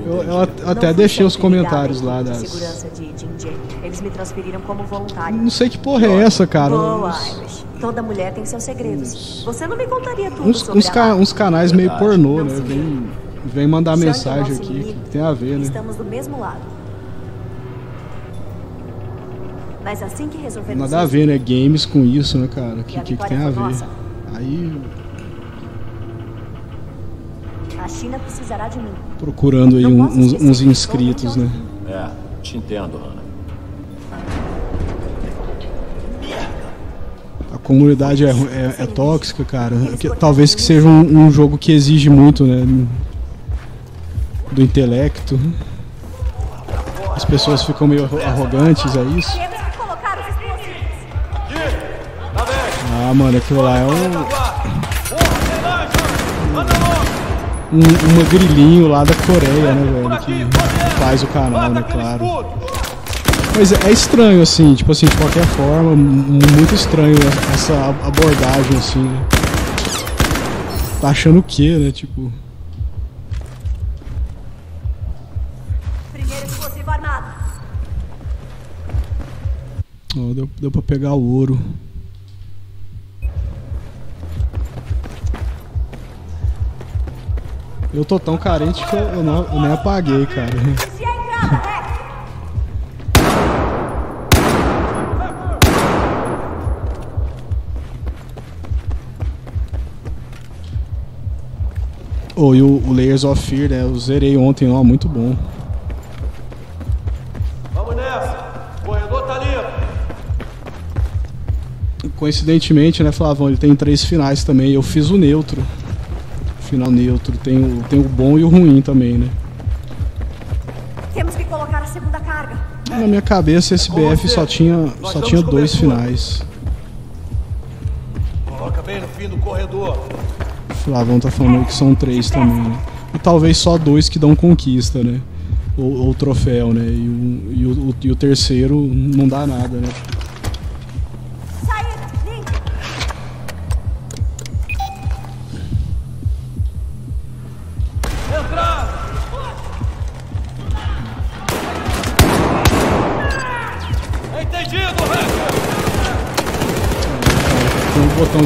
Eu, eu até deixei os comentários lá das. segurança de Jinjay. Eles me transferiram como voluntário. Não sei que porra é essa, cara. Boa, Uns- Irish. Toda mulher tem seus segredos. Você não me contaria tudo uns, sobre uns, ca- uns canais meio pornô, Não né? Vem, vem mandar é mensagem aqui. inimigo. Tem a ver, né? Estamos do mesmo lado. Mas assim que resolvermos Nada a ver, né? Games com isso, né, cara? O que, que, que tem a ver? nossa. Aí, a China precisará de mim. procurando aí um- uns, uns inscritos, né? É, te entendo, Hannah. A comunidade é, é, é tóxica, cara. Que- talvez que seja um, um jogo que exige muito, né? Do intelecto. As pessoas ficam meio arro- arrogantes, é isso? Ah, mano, aquilo lá é um, um, uma grilinho lá da Coreia, né, velho? Que faz o canal, né, claro. Mas é é estranho, assim, tipo assim, de qualquer forma, muito estranho essa abordagem, assim, né? Tá achando o quê, né? Tipo. Ó, deu, deu pra pegar o ouro. Eu tô tão carente que eu, eu não, eu nem apaguei, cara. Oh, e o, o Layers of Fear, né? Eu zerei ontem, ó, muito bom. Vamos nessa! O corredor tá limpo! Coincidentemente, né, Flavão, ele tem três finais também. Eu fiz o neutro. Final neutro. Tem o, tem o bom e o ruim também, né? Temos que colocar a segunda carga. Na minha cabeça, esse BF você. só tinha, só tinha dois cobertura. finais. Coloca bem no fim do corredor. O Flavão tá falando que são três também, né? E talvez só dois que dão conquista, né? Ou, ou troféu, né? E o, e, o, e o terceiro não dá nada, né?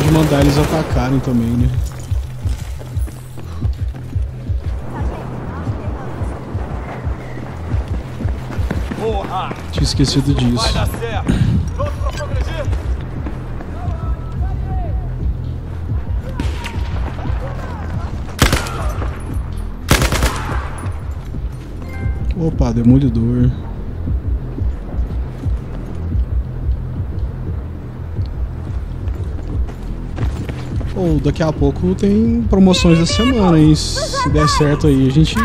De mandar eles atacarem também, né? Porra! Tinha esquecido Vai disso. dar certo! Pronto pra progredir? Opa, demolidor. Ou daqui a pouco tem promoções da semana, hein? Se der certo aí, a gente,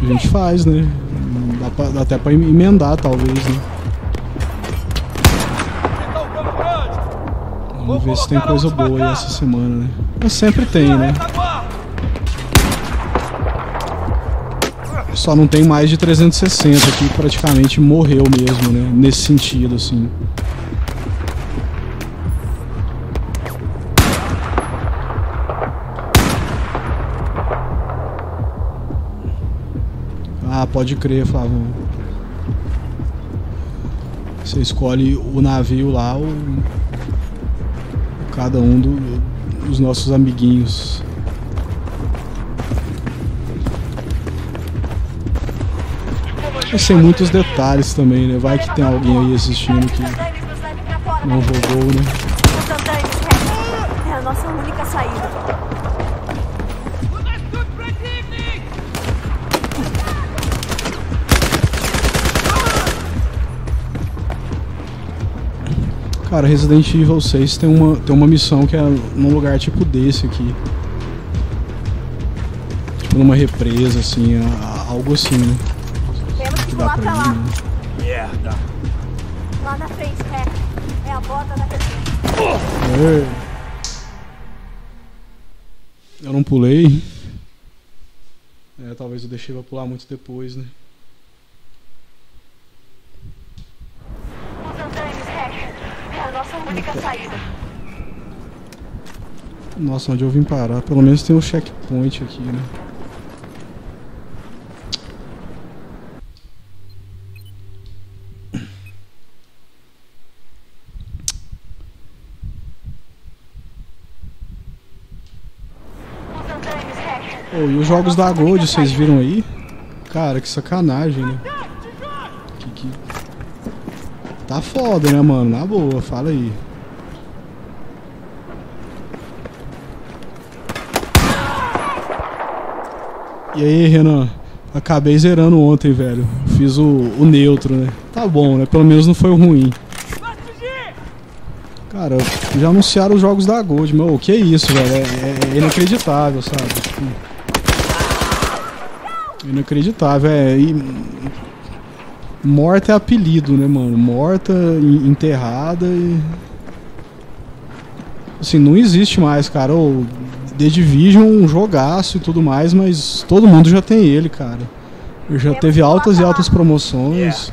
a gente faz, né? Dá, pra- dá até pra emendar, talvez, né? Vamos ver se tem coisa boa aí essa semana, né? Mas sempre tem, né? Só não tem mais de 360 que praticamente morreu mesmo, né? Nesse sentido, assim. Ah, pode crer, Flávio. Você escolhe o navio lá, o... cada um do- dos nossos amiguinhos. E sem muitos detalhes também, né? Vai que tem alguém aí assistindo que não jogou, né? Cara, Resident Evil 6 tem uma, tem uma missão que é num lugar tipo desse aqui. Tipo numa represa, assim, a- a- algo assim, né? Temos que Que dá pular pra pra ir, lá. né? Merda. Lá na frente, Hack. É a borda da represa. É. Eu não pulei. É, talvez eu deixei pra pular muito depois, né? Os andames, Hack. É a nossa única saída. Nossa, onde eu vim parar? Pelo menos tem um checkpoint aqui, né? Oh, e os jogos da Gold, vocês viram aí? Cara, que sacanagem, né? Que, que... Tá foda, né, mano? Na boa, fala aí. E aí, Renan? Acabei zerando ontem, velho. Fiz o, o neutro, né? Tá bom, né? Pelo menos não foi ruim. Cara, já anunciaram os jogos da Gold, meu, que é isso, velho? É, é inacreditável, sabe? Tipo, inacreditável, é. E, morta é apelido, né, mano? Morta, en- enterrada e. Assim, não existe mais, cara. The Division, um jogaço e tudo mais, mas todo mundo já tem ele, cara. Já teve altas e altas promoções,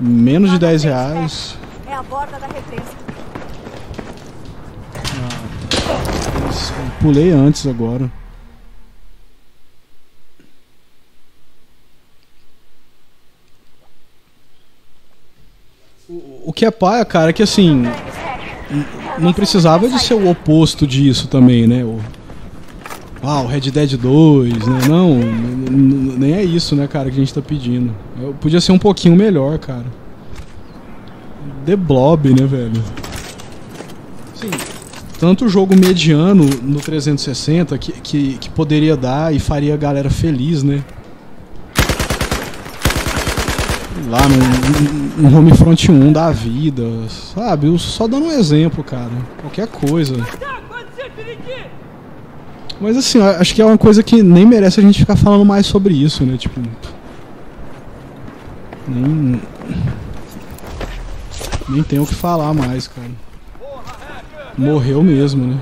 menos de Lá na 10 frente, reais. Hack. É a borda da represa. Pulei antes agora. O, o que é paia, cara, é que assim, Andames, Hack. não precisava de ser o oposto disso também, né? O, ah, o Red Dead 2, né? Não, nem é isso, né, cara, que a gente tá pedindo. Eu- Podia ser um pouquinho melhor, cara. The Blob, né, velho? Sim, tanto jogo mediano no 360 que, que, que poderia dar e faria a galera feliz, né? Lá no, no Homefront 1 da vida, sabe? Eu só dando um exemplo, cara. Qualquer coisa. Mas assim, acho que é uma coisa que nem merece a gente ficar falando mais sobre isso, né? Tipo. Nem. Nem tem o que falar mais, cara. Morreu mesmo, né?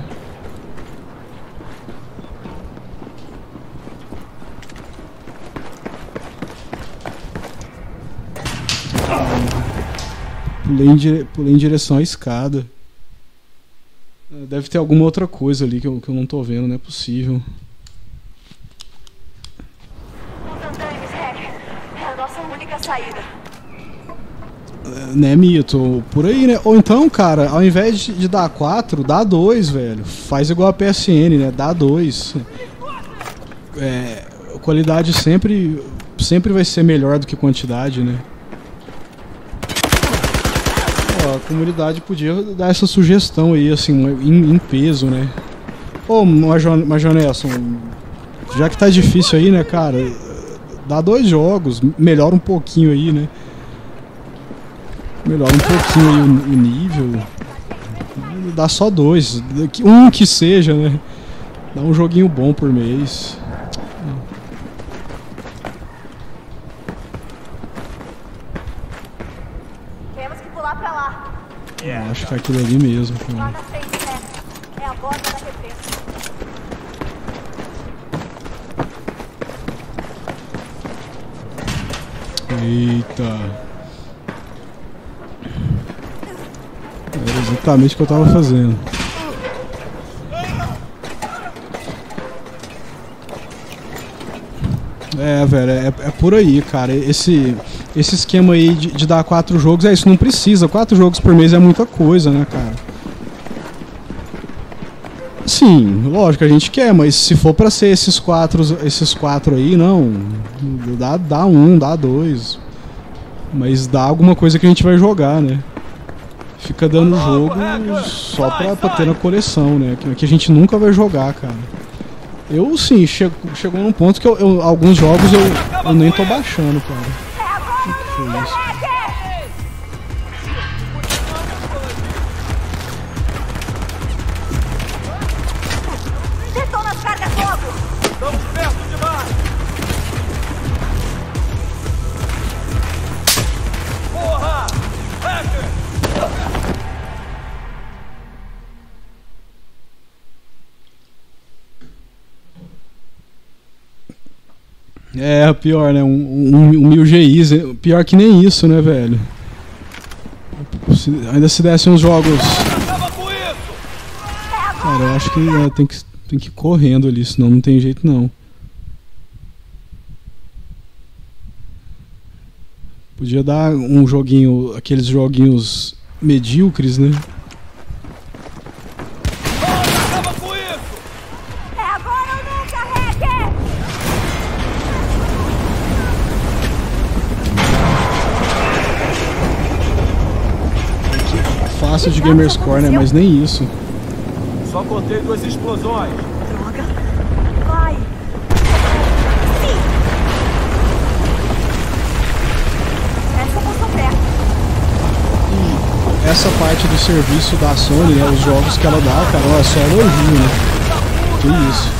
Pulei em, dire- pulei em direção à escada. É, Deve ter alguma outra coisa ali que eu, que eu não tô vendo, não é possível. É. É, Né, Mito? Por aí, né? Ou então, cara, ao invés de, de dar 4, dá 2, velho. Faz igual a PSN, né? Dá 2. É, qualidade sempre, sempre vai ser melhor do que quantidade, né? Ó, a comunidade podia dar essa sugestão aí, assim, em, em peso, né? Ô, Major, Major já que tá difícil aí, né, cara? Dá dois jogos, melhora um pouquinho aí, né? Melhora um pouquinho aí o, o nível. Dá só dois. Um que seja, né? Dá um joguinho bom por mês. Temos que pular pra lá. Eu acho que é aquilo ali mesmo. Cara. Hack. É a borda da represa. Eita. Era exatamente o que eu tava fazendo. É, velho, é, é por aí, cara. Esse, esse esquema aí de, de dar quatro jogos, é isso, não precisa. Quatro jogos por mês é muita coisa, né, cara? Sim, lógico, a gente quer, mas se for pra ser esses quatro, esses quatro aí, não. Dá, dá um, dá dois. Mas dá alguma coisa que a gente vai jogar, né? Fica dando jogo só pra, pra ter na coleção, né? Que, que a gente nunca vai jogar, cara. Eu sim, chego, chegou num ponto que eu, eu- alguns jogos eu, eu nem tô baixando, cara. O É, pior, né? Um, um, um mil GIs. Pior que nem isso, né, velho? Se- ainda se dessem uns jogos. Cara, eu acho que é, tem, que tem que ir correndo ali, senão não tem jeito não. Podia dar um joguinho, aqueles joguinhos medíocres, né? Fácil de Gamerscore, né? Mas nem isso. Só contei duas explosões. Droga! Vai! Sim! Essa passou perto. Essa parte do serviço da Sony, né? Os jogos que ela dá, cara, ó, é só elogio, né? Que isso.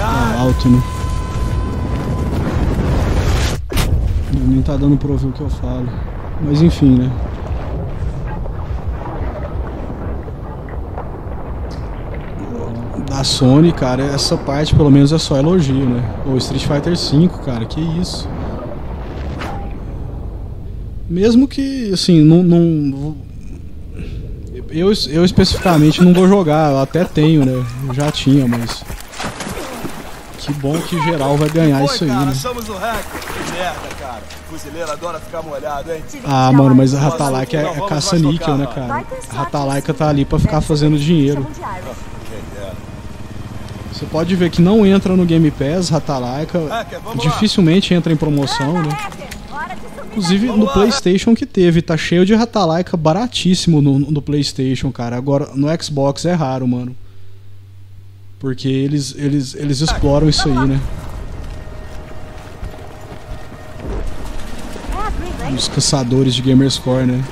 Ah, alto, né? Nem tá dando pra ouvir o que eu falo. Mas enfim, né? Da Sony, cara, essa parte pelo menos é só elogio, né? O Street Fighter V, cara, que isso. Mesmo que, assim, não. não eu, eu especificamente não vou jogar, eu até tenho, né? Já tinha, mas. Que bom que geral vai ganhar Oi, isso aí, cara, né? achamos o hacker. Que merda, cara. Fuzileiro adora ficar molhado, hein? Ah, mano, mas a Ratalaika é, é caça-níquel, né, cara? A Ratalaika tá ali pra ficar fazendo dinheiro. Você pode ver que não entra no Game Pass, Ratalaika. Dificilmente entra em promoção, né? Inclusive no. PlayStation que teve, tá cheio de Ratalaika baratíssimo no, no PlayStation, cara. Agora no Xbox é raro, mano. Porque eles, eles, eles exploram isso aí, né? Os caçadores de Gamerscore, né?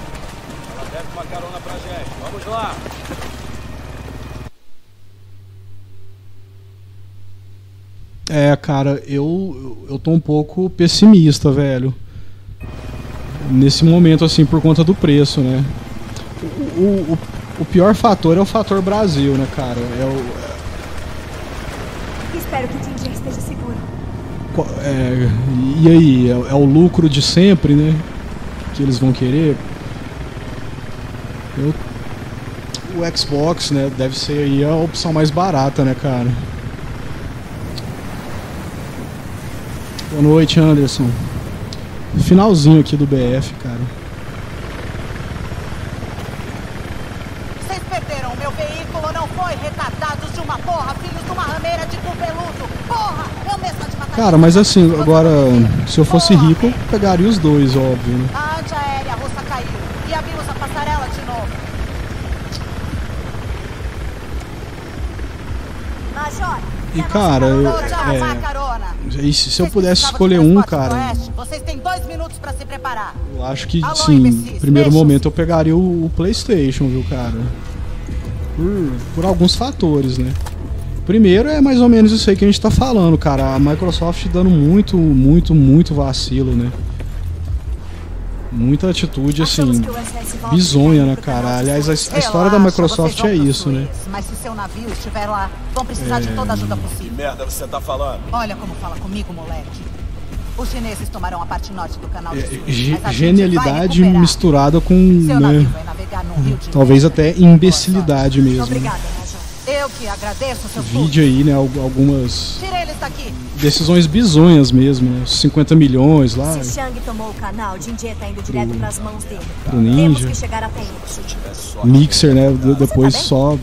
Vamos lá! É, cara, eu, eu tô um pouco pessimista, velho. Nesse momento, assim, por conta do preço, né? O, o, o- o pior fator é o fator Brasil, né, cara? É o, é, e aí, é, é o lucro de sempre, né? Que eles vão querer. Eu- o Xbox, né? Deve ser aí a opção mais barata, né, cara? Boa noite, Anderson. Finalzinho aqui do BF, cara. Vocês perderam meu veículo, não foi? Retardados de uma porra, filhos de uma rameira de cubeludo. Porra, eu mesma. Cara, mas assim, agora, se eu fosse rico, eu pegaria os dois, óbvio, né? A antiaérea russa caiu e abrimos a passarela de novo. Major! E cara, eu, é, se se eu pudesse escolher um, cara. Eu acho que, sim, primeiro momento eu pegaria o, o PlayStation, viu, cara? Por, por alguns fatores, né? Primeiro é mais ou menos isso aí que a gente tá falando, cara. A Microsoft dando muito, muito, muito vacilo, né? Muita atitude, assim, que bizonha, né, cara? Aliás, a, a história da Microsoft é isso, né? Mas se seu navio estiver lá, vão precisar de toda a ajuda Que possível. merda você tá falando? Olha como fala comigo, moleque. Os chineses tomaram a parte norte do canal É, genialidade misturada com, Seu né, navio vai navegar chegar num rio de Talvez até imbecilidade mesmo. né? Obrigada, Major. Eu que agradeço, seu Vídeo aí, né? al- Algumas Tira eles daqui. decisões bizonhas mesmo, né? 50 milhões lá Se Shang tomou o canal, Jinjie tá indo direto pras mãos dele. pro Temos Ninja. Mixer, né? de- Depois tá só.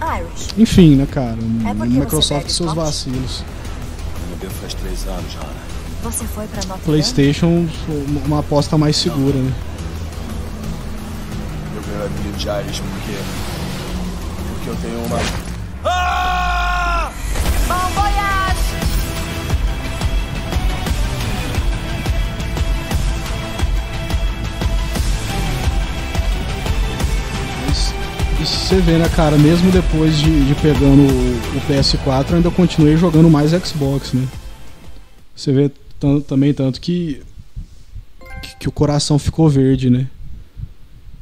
Irish, Enfim, né, cara? É Microsoft bebe seus forte? vacilos. Faz três anos, Ana. você foi pra Notre? PlayStation, uma- uma aposta mais segura, né? Eu ganhei o apelido de Irish porque. Porque eu tenho uma. Ah! Bom voyage! Isso você vê, né, cara? Mesmo depois de, de pegando o, o PS4, eu ainda continuei jogando mais Xbox, né? Você vê também tanto que, que. que o coração ficou verde, né?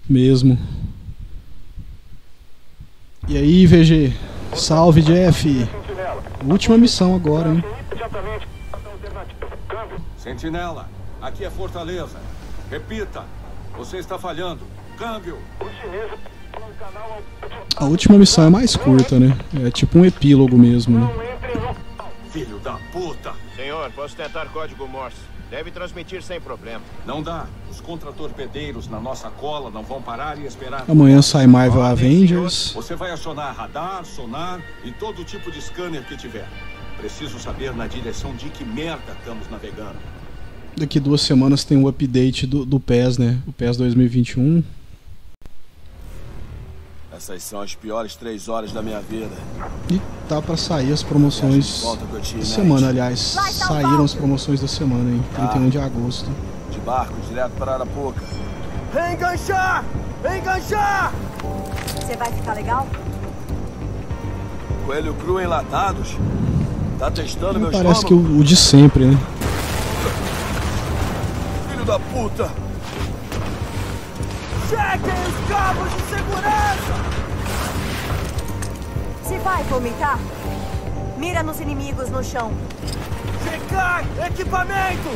Mesmo. E aí, VG? Salve, Jeff! Última missão agora, hein? Sentinela, aqui é Fortaleza. Repita, você está falhando. Câmbio. A última missão é mais curta, né? É tipo um epílogo mesmo, né? Filho da puta. Senhor, posso tentar código Morse. Deve transmitir sem problema. Não dá. Os contratorpedeiros na nossa cola não vão parar e esperar. Amanhã sai Marvel Avengers. Você vai acionar radar, sonar e todo tipo de scanner que tiver. Preciso saber na direção de que merda estamos navegando. Daqui duas semanas tem o update do, do PES, né? O PES 2021. Essas são as piores três horas da minha vida. E tá pra sair as promoções que da mente. semana, aliás. Vai, Saíram as promoções da semana, hein? 31 de agosto. De barco direto para Arapuca. Enganchar! Enganchar! Você vai ficar legal? Coelho cru enlatados? Tá testando meu Parece que estômago? o, o de sempre, né? Filho da puta! Chequem os cabos de segurança! Se vai vomitar, mira nos inimigos no chão. Checar equipamento!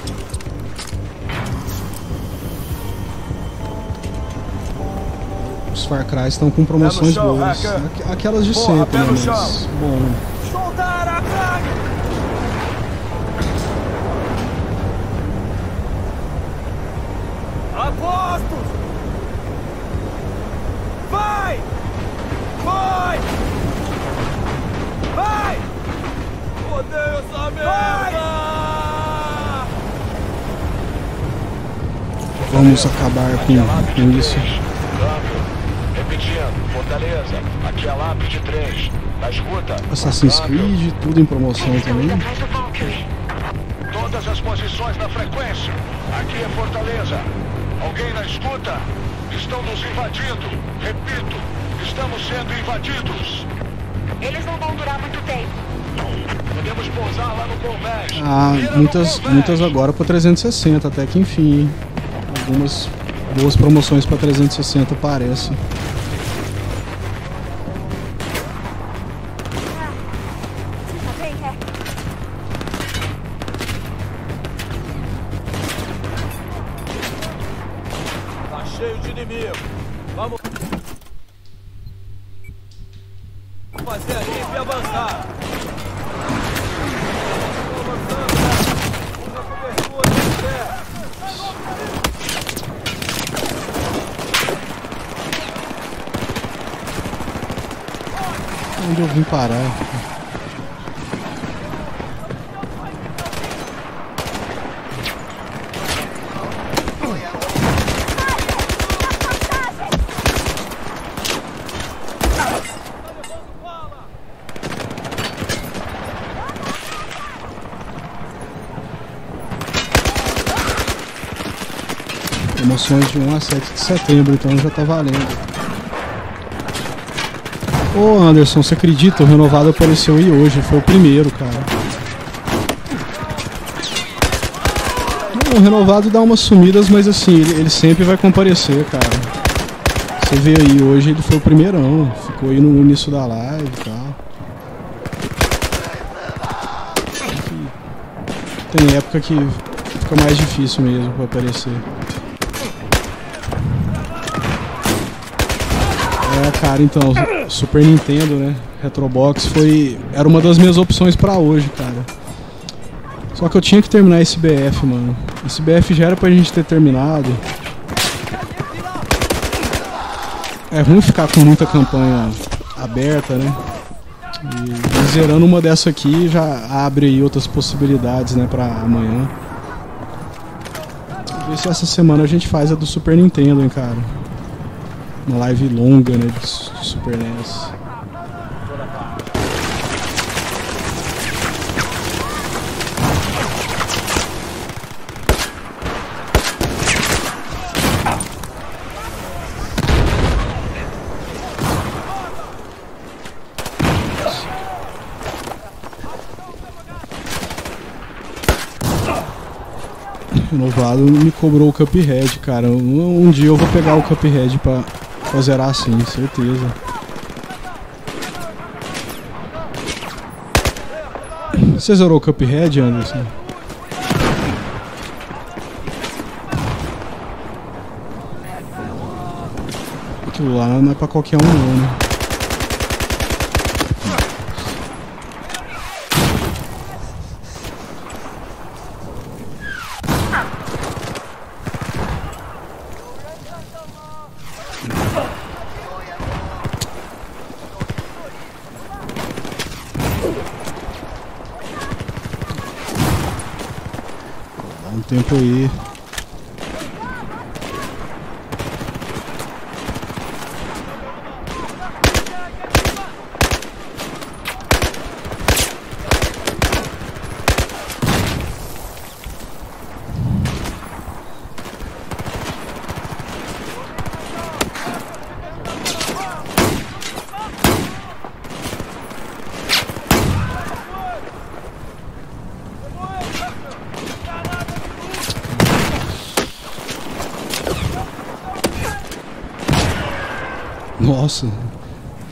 Os Far Cry estão com promoções chão, boas. Aqu- Aquelas de Porra, sempre, né? Mas, chão. bom, Soltar a carga! Apostos! Vai! Vai! Odeio essa merda! vamos acabar com, com isso. Repetindo. Fortaleza. Aqui é lápis de 3. Na escuta. Assassin's Creed, tudo em promoção também. Todas as posições na frequência. Aqui é Fortaleza. Alguém na escuta? Estão nos invadindo. Repito, estamos sendo invadidos. Eles não vão durar muito tempo. Podemos pousar lá no Convés. Ah, Mira no muitas, muitas agora pra 360, até que enfim. hein? Algumas boas promoções pra 360 parece. De 1 a 7 de setembro, então já tá valendo. Ô Anderson, você acredita? O renovado apareceu aí hoje, foi o primeiro, cara. O renovado dá umas sumidas, mas assim, ele, ele sempre vai comparecer, cara. Você vê aí, hoje ele foi o primeirão, ficou aí no início da live e tal. Tem época que fica mais difícil mesmo pra aparecer. É, cara, então, Super Nintendo, né? Retrobox foi. Era uma das minhas opções pra hoje, cara. Só que eu tinha que terminar esse BF, mano. Esse BF já era pra gente ter terminado. É ruim ficar com muita campanha aberta, né? E zerando uma dessa aqui já abre aí outras possibilidades, né, pra amanhã. Ver se essa semana a gente faz a do Super Nintendo, hein, cara. Uma live longa, né, de, de Super NES. Renovado me cobrou o Cuphead, cara. Um, um dia eu vou pegar o Cuphead pra, pra zerar assim, certeza. Você zerou o Cuphead, Anderson? Aquilo lá não é pra qualquer um não, né? Dá um tempo aí. Nossa,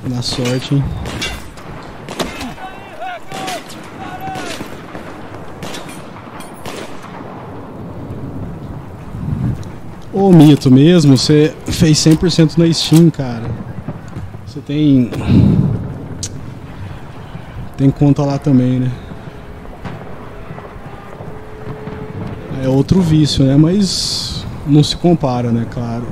na sorte, hein? Ô mito mesmo, você fez 100% na Steam, cara. Você tem. Tem conta lá também, né? É outro vício, né? Mas não se compara, né? Claro.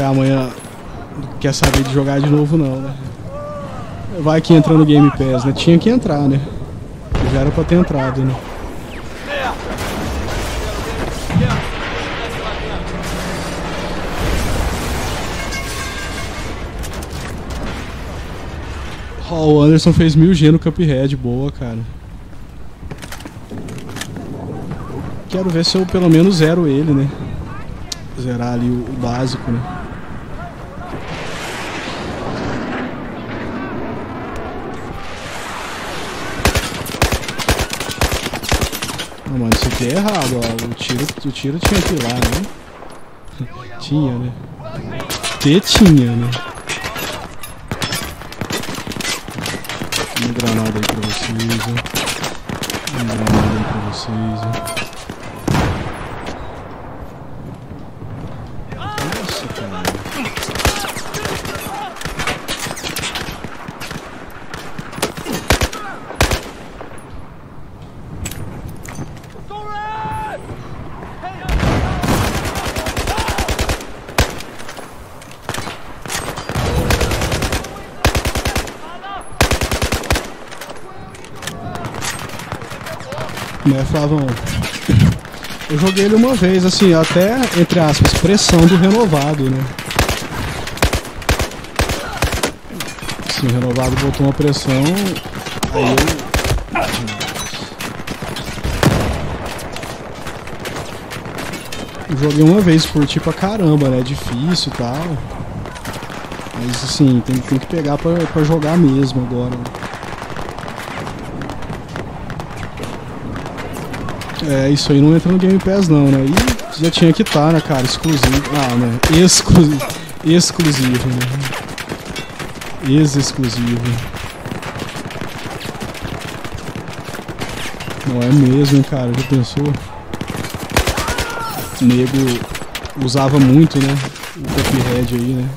Até amanhã quer saber de jogar de novo não, né? Vai que entra no Game Pass, né? Tinha que entrar, né? Já era pra ter entrado, né? Ó, o Anderson fez mil G no Cuphead, boa, cara. Quero ver se eu pelo menos zero ele, né? Zerar ali o, o básico, né? É errado, ó. O tiro, o tiro tinha que ir lá, né? tinha, né? T tinha, né? Uma granada aí pra vocês, ó. Uma granada aí pra vocês, ó. Nossa, cara. Né, Flavão? Eu joguei ele uma vez, assim, até, entre aspas, pressão do renovado, né? Sim, o renovado botou uma pressão, aí eu... eu joguei uma vez, curti pra caramba, né? Difícil e tal. Mas assim, tem, tem que pegar pra, pra jogar mesmo agora. né? É, isso aí não entra no Game Pass não, né? E já tinha que estar, né, cara? Exclusivo. Ah, né? Exclusivo. Exclusivo, né? Ex-exclusivo. Não é mesmo, cara? Já pensou? O nego usava muito, né? O Cuphead aí, né?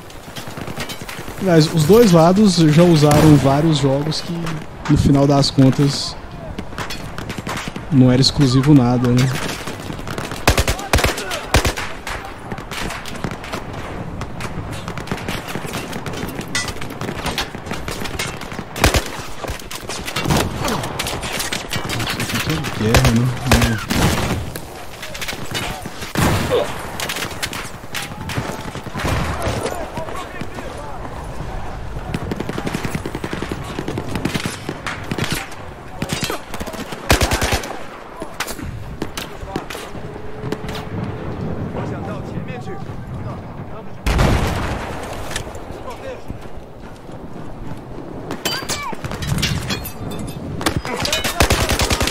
Aliás, os dois lados já usaram vários jogos que, no final das contas, não era exclusivo nada, né? Isso aqui é guerra, né?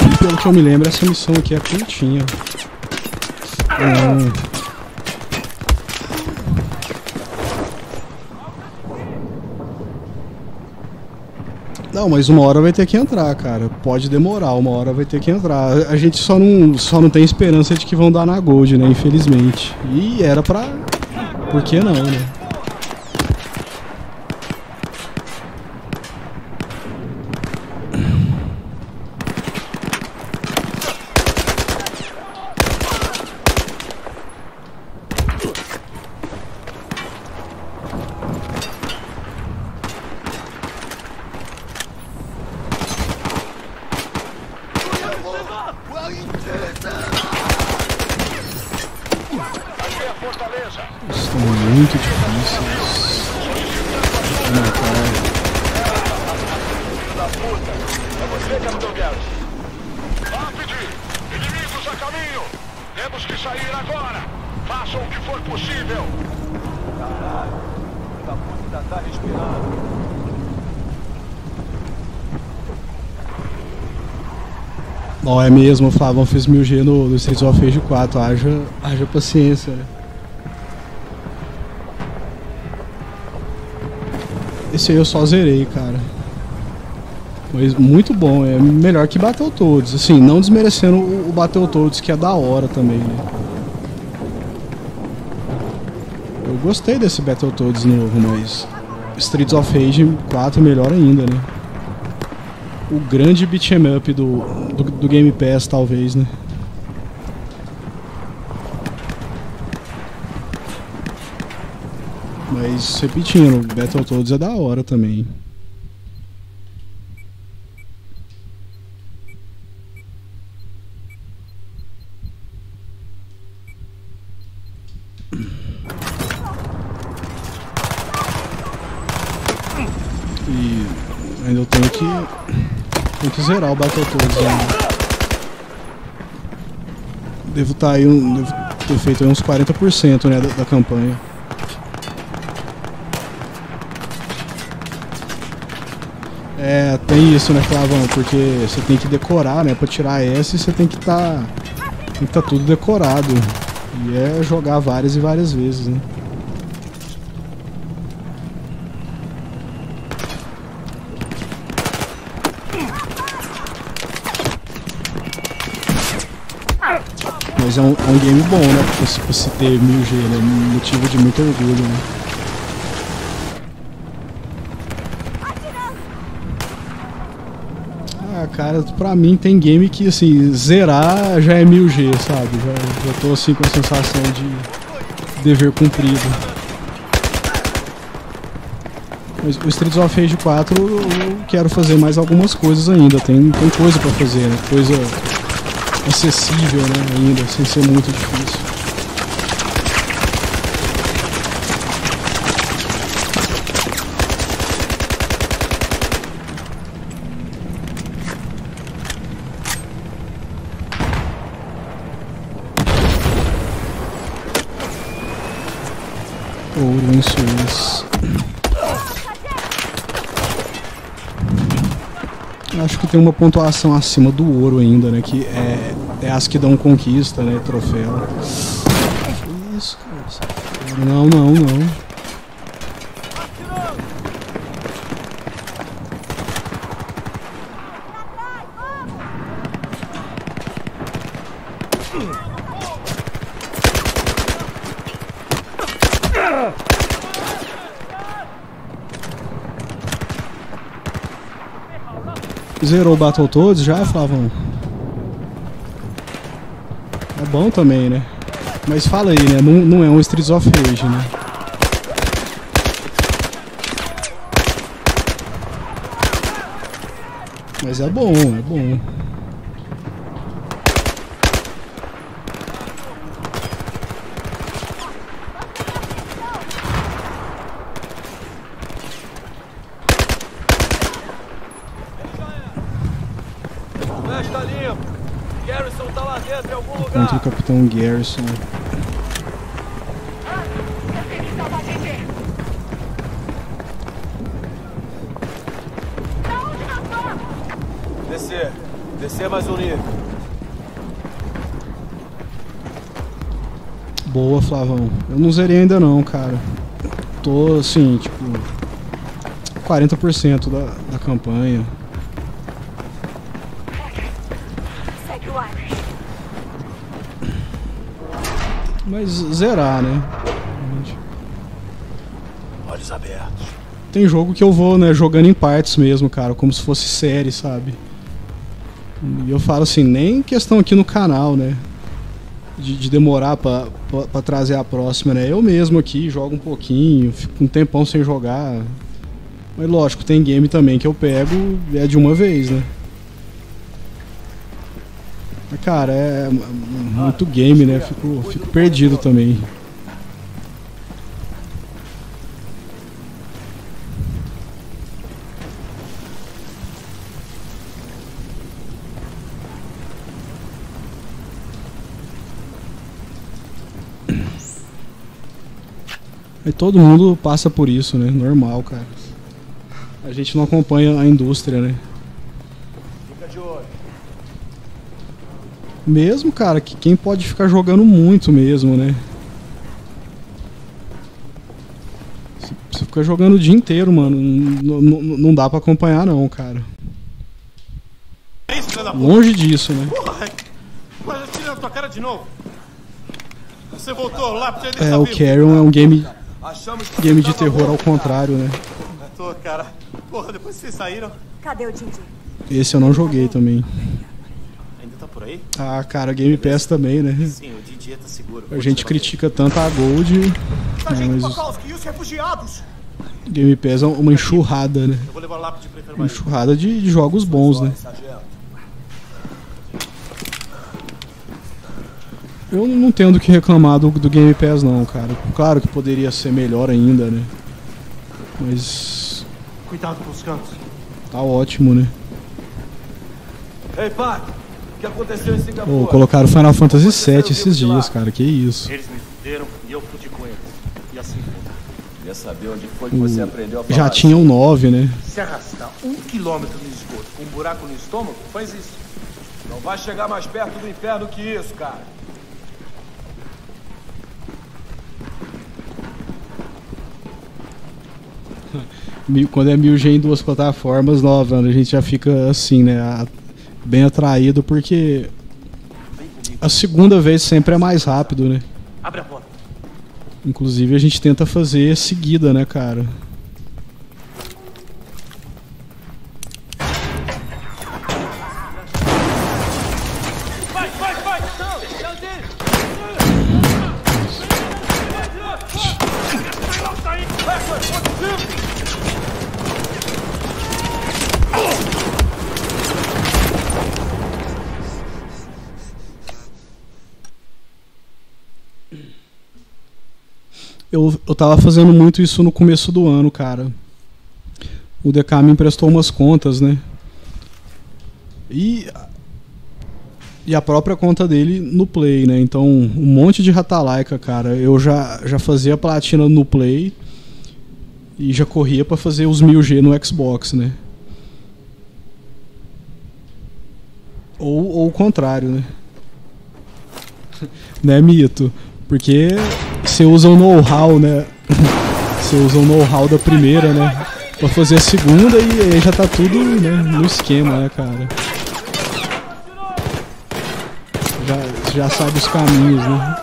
E pelo que eu me lembro, essa missão aqui é curtinha. Hum. Não, mas uma hora vai ter que entrar, cara. Pode demorar, uma hora vai ter que entrar. A gente só não, só não tem esperança de que vão dar na Gold, né? Infelizmente. E era pra. Por que não, né? Aqui é a fortaleza. Estão muito difíceis. de matar. Filho da puta. É você, Capitão Garrett. Rápido! Inimigos a caminho! Temos que sair agora! Façam o que for possível! Caralho. Filho da puta ainda tá respirando. Não, é mesmo, o Flavão fez 1000G no, no Streets of Rage 4. Haja, haja paciência, né? Esse aí eu só zerei, cara. Mas muito bom, é melhor que Battletoads. Assim, não desmerecendo o, o Battletoads, que é da hora também, né? Eu gostei desse Battletoads novo, mas Streets of Rage 4 é melhor ainda, né? O grande beat'em up do, do, do Game Pass, talvez, né? Mas, repetindo, Battletoads é da hora também. E ainda eu tenho que. Que zerar o Battletoads ainda. Devo estar aí. um- Devo ter feito uns 40% né, da, da campanha. É, tem isso, né, Flavão? Porque você tem que decorar, né? Pra tirar S você tem que tem que estar tudo decorado. E é jogar várias e várias vezes, né? Mas é um, é um game bom, né? Pra se ter 1000G, né? Motivo de muito orgulho, né? Ah, cara, pra mim tem game que, assim, zerar já é 1000G, sabe? Já, já tô, assim, com a sensação de dever cumprido. Mas o Streets of Rage 4 eu eu quero fazer mais algumas coisas ainda. Tem, tem coisa pra fazer, né? Coisa acessível, né? Ainda, sem ser muito difícil. Ouro em suas. Acho que tem uma pontuação acima do ouro ainda, né? Que é, até as que dão conquista, né? Troféu. Que isso, cara? Não, não, não. Zerou o Battletoads já, Flavão? Bom também, né? Mas fala aí, né? Não, não é um Streets of Rage, né? Mas é bom, é bom. Mesh tá limpo. Garrison tá lá dentro em algum Contra o lugar. Capitão Garrison. Eu tenho que salvar a gente. Da onde nós vamos? Descer. Descer mais um nível. Boa, Flavão. Eu não zerei ainda não, cara. Tô assim, tipo. 40% da, da campanha. Zerar, né? Olhos abertos. Tem jogo que eu vou, né, jogando em partes mesmo, cara, como se fosse série, sabe? E eu falo assim, nem questão aqui no canal, né? De, de demorar pra, pra, pra trazer a próxima, né? Eu mesmo aqui jogo um pouquinho, fico um tempão sem jogar. Mas lógico, tem game também que eu pego e é de uma vez, né? Cara, é muito game, né? Fico, fico perdido também. E todo mundo passa por isso, né? Normal, cara. A gente não acompanha a indústria, né? Fica de olho. Mesmo, cara, que quem pode ficar jogando muito mesmo, né? Você- fica jogando o dia inteiro, mano. N- n- Não dá pra acompanhar, não, cara. É. Longe disso, né? Porra, mas eu tirei na tua cara de novo. Você voltou lá ele É, tá o. Carrion é um game, Achamos que game de terror ao contrário, né? Tô, cara. Porra, depois que vocês saíram. Cadê o Didi? Esse eu não joguei também. Tá por aí? Ah, cara, Game Pass também, né? Sim, o Didier tá seguro. A gente critica tanto a Gold, né, mas e os refugiados. Game Pass é uma enxurrada, né? Eu vou levar o lápide pra Uma enxurrada de, de jogos bons, né? Eu não tenho do que reclamar do, do Game Pass não, cara. Claro que poderia ser melhor ainda, né? Mas Cuidado com os cantos. tá ótimo, né? Ei, Pac, o que aconteceu em Singapura? Pô, colocaram Final Fantasy VII esses dias, cara. Que isso. Eles me fuderam e eu fudi com eles. E assim foi. Queria saber onde foi que você aprendeu a falar Já tinham nove, né? Se arrastar um quilômetro no esgoto com um buraco no estômago, faz isso. Não vai chegar mais perto do inferno que isso, cara. Quando é 1000G em duas plataformas novas, a gente já fica assim, né? a- Bem atraído, porque a segunda vez sempre é mais rápido, né? Abre a porta. Inclusive a gente tenta fazer seguida, né, cara? Eu, eu tava fazendo muito isso no começo do ano, cara. O DK me emprestou umas contas, né? E, e a própria conta dele no Play, né? Então, um monte de Ratalaika, cara. Eu já, já fazia platina no Play e já corria pra fazer os 1000G no Xbox, né? Ou, ou o contrário, né? né, Mito? Porque você usa o know-how, né? Você usa o know-how da primeira, né? Pra fazer a segunda e aí já tá tudo né, no esquema, né, cara? Já, já sabe os caminhos, né?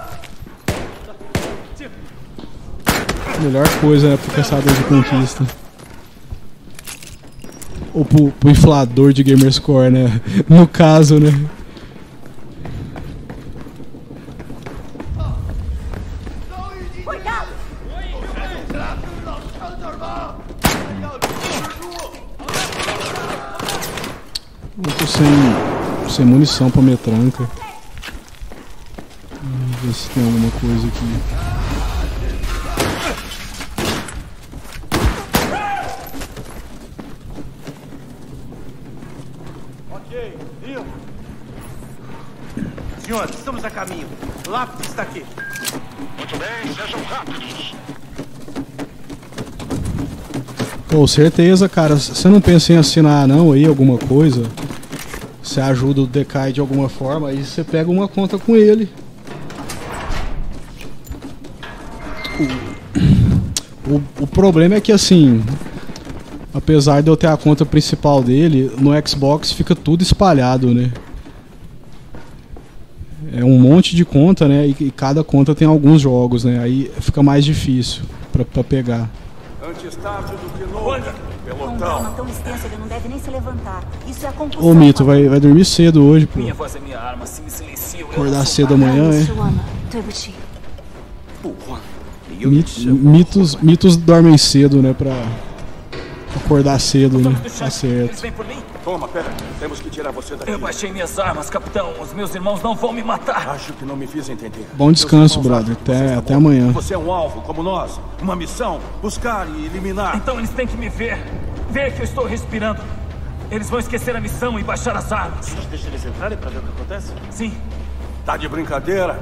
Melhor coisa, né, pro caçador de conquista. Ou pro, pro inflador de Gamerscore, né? No caso, né? Sem, sem munição pra metranca. Vamos ver se tem alguma coisa aqui. Senhores, estamos a caminho. Lápis está aqui. Muito bem, sejam rápidos. Pô, certeza, cara. Você não pensa em assinar não aí alguma coisa? Você ajuda o Decai de alguma forma, aí você pega uma conta com ele. O, o, o problema é que assim, apesar de eu ter a conta principal dele, no Xbox fica tudo espalhado, né? É um monte de conta, né? E, e cada conta tem alguns jogos, né? Aí fica mais difícil pra pegar. Antes tarde do que nunca um tão então. extenso, ele não deve nem se levantar. Isso é a conclusão. Ô, Mito, vai, vai dormir cedo hoje, pô. Minha voz é minha arma, se me Acordar cedo amanhã, é. Mitos, mitos, mitos dormem cedo, né, pra acordar cedo, então, né? Tá certo. Toma, pera. Temos que tirar você daqui. Eu baixei minhas armas, capitão. Os meus irmãos não vão me matar. Acho que não me fiz entender. Bom descanso, brother. Até, tá até amanhã. Você é um alvo, como nós. Uma missão, buscar e eliminar. Então eles têm que me ver. Ver que eu estou respirando. Eles vão esquecer a missão e baixar as armas. Deixa eles entrarem para ver o que acontece. Sim, Tá de brincadeira?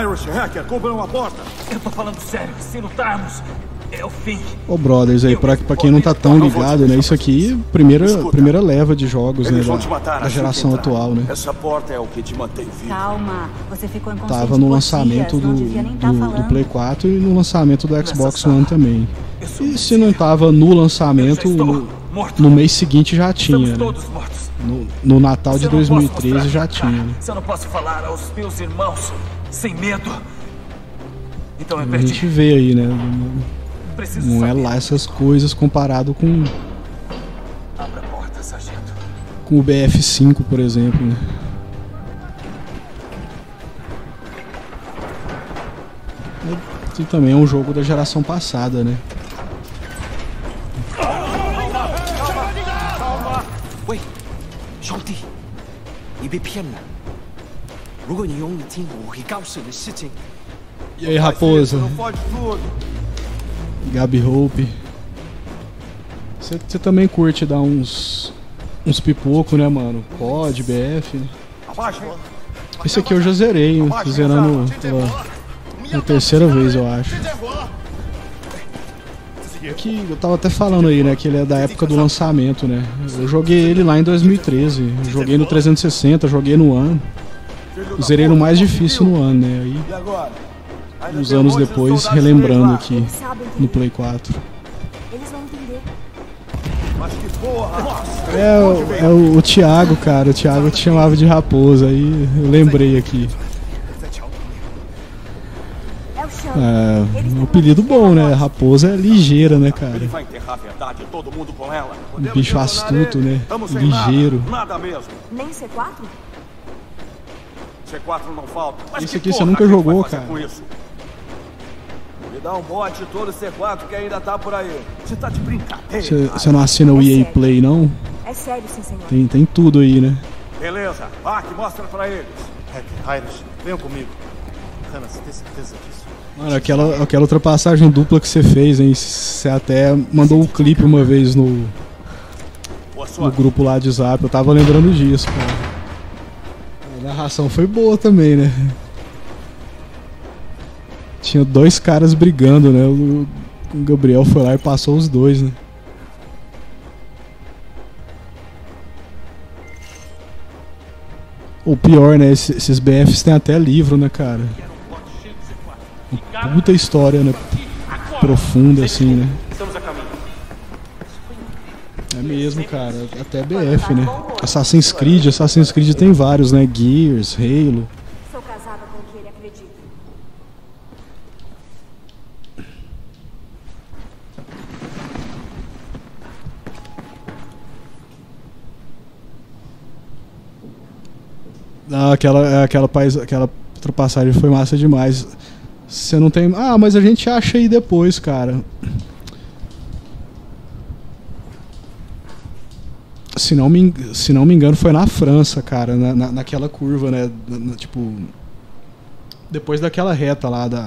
Irish Hacker, cobram a porta. eu tô falando sério. Se lutarmos, é o fim. Ô, brothers, aí, pra, pra quem não tá tão ligado, né? Isso aqui, primeira, primeira leva de jogos, né? Da, da assim geração entrar. atual, né? Essa porta é o que te mantém vivo. Calma, você ficou inconsciente Tava no lançamento do, tá do, do falando. Play 4 e no lançamento do Xbox. One também. E se não tava no lançamento, no, mês seguinte já tinha, né? No, no Natal de eu não posso 2013 mostrar já tinha, né? Se eu não posso falar aos meus irmãos sem medo. Então eu A perdi. gente vê aí, né? Não- Preciso Não é saber. lá essas coisas comparado com, Abra a porta, sargento. com o BF5, por exemplo, né? E também é um jogo da geração passada, né? 喂，兄弟，你被骗了。如果你永远听我，我会告诉你的事情。 E aí, raposa? Gabi Hope. Você também curte dar uns. uns pipoco, né, mano? COD, BF. Esse aqui eu já zerei? Tô zerando pela, pela terceira vez, eu acho. Que eu tava até falando aí, né? Que ele é da época do lançamento, né? Eu joguei ele lá em 2013. Eu joguei no 360, joguei no ano. Zerei no mais difícil no ano, né? Aí, uns anos depois, relembrando aqui no Play 4. eles vão entender. Mas que porra! É, o- é o, o Thiago, cara. O Thiago te chamava de raposa. Aí eu lembrei aqui. É o chão. É, um apelido bom, né? Raposa é ligeira, né, cara? Um bicho astuto, né? Ligeiro. Nada, nada mesmo. Nem C4? C4 não falta. Mas Esse que aqui você nunca jogou, cara. Dá um bote todo C4 que ainda tá por aí. Você tá de brincadeira. Você não assina o EA Play, não? É sério, sim, senhor. Tem, tem tudo aí, né? Beleza. Ark, mostra pra eles. Hack, Irish, venham comigo. Hannah, você tem certeza disso? Mano, aquela, aquela ultrapassagem dupla que você fez, hein? Você até mandou o clipe uma vez no, no grupo lá de zap. Eu tava lembrando disso, cara. A narração foi boa também, né? Tinha dois caras brigando, né? O, Gabriel foi lá e passou os dois, né? O pior, né? Esses, BFs tem até livro, né, cara? Uma puta história, né? Profunda, assim, né? É mesmo, cara. Até BF, né? Assassin's Creed, Assassin's Creed tem vários, né? Gears, Halo. Sou casada com o que ele acredita. Não, aquela, aquela, pais, aquela ultrapassagem foi massa demais. Você não tem. Ah, mas a gente acha aí depois, cara. Se não me, se não me engano, foi na França, cara, na, na- naquela curva, né? na- na- tipo. Depois daquela reta lá da.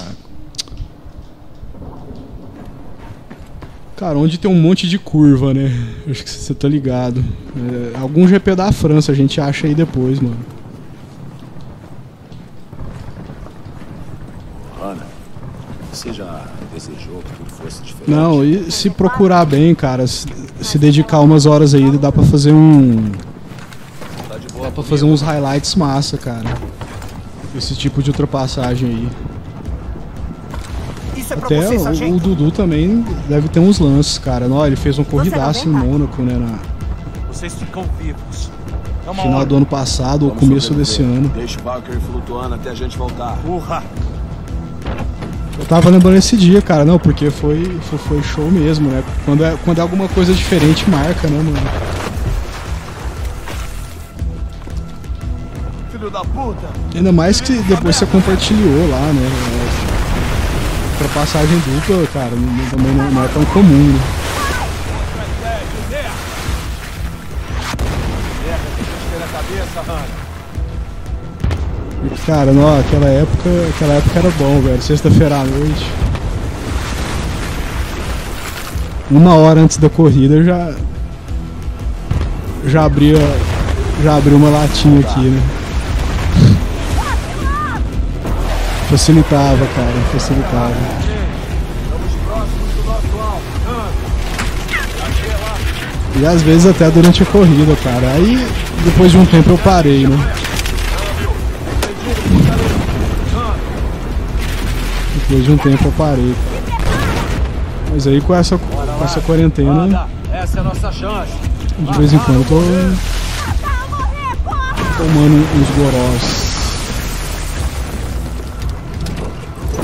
Cara, onde tem um monte de curva, né? Acho que você tá ligado. É, algum GP da França a gente acha aí depois, mano. Ana, você já desejou que tudo fosse diferente? Não, e se procurar bem, cara, se, se dedicar umas horas aí, dá pra fazer um. Tá de boa Dá pra fazer uns highlights massa, cara. Esse tipo de ultrapassagem aí. Isso é pra Até você, o, o Dudu também deve ter uns lances, cara. Não, ele fez um corridaço em? Mônaco, né? Na Vocês ficam vivos. É final do ano passado ou começo desse ano. Deixa o Valkyrie flutuando até a gente voltar. Urra! Eu tava lembrando esse dia, cara, não, porque foi, foi, show mesmo, né? Quando é, quando é alguma coisa diferente, marca, né, mano? Filho da puta! Ainda mais que depois você compartilhou lá, né? É, Ultrapassagem dupla, cara, também não, não é tão comum, né? Cara, não, aquela época, aquela época era bom, velho. Sexta-feira à noite. Uma hora antes da corrida eu já. Já abria. Já abri uma latinha aqui, né? Facilitava, cara, facilitava. E às vezes até durante a corrida, cara. Aí depois de um tempo eu parei, né? Depois de um tempo eu parei. Mas aí com essa, com essa quarentena, essa é a nossa chance. de vez em quando eu tô tomando uns gorós.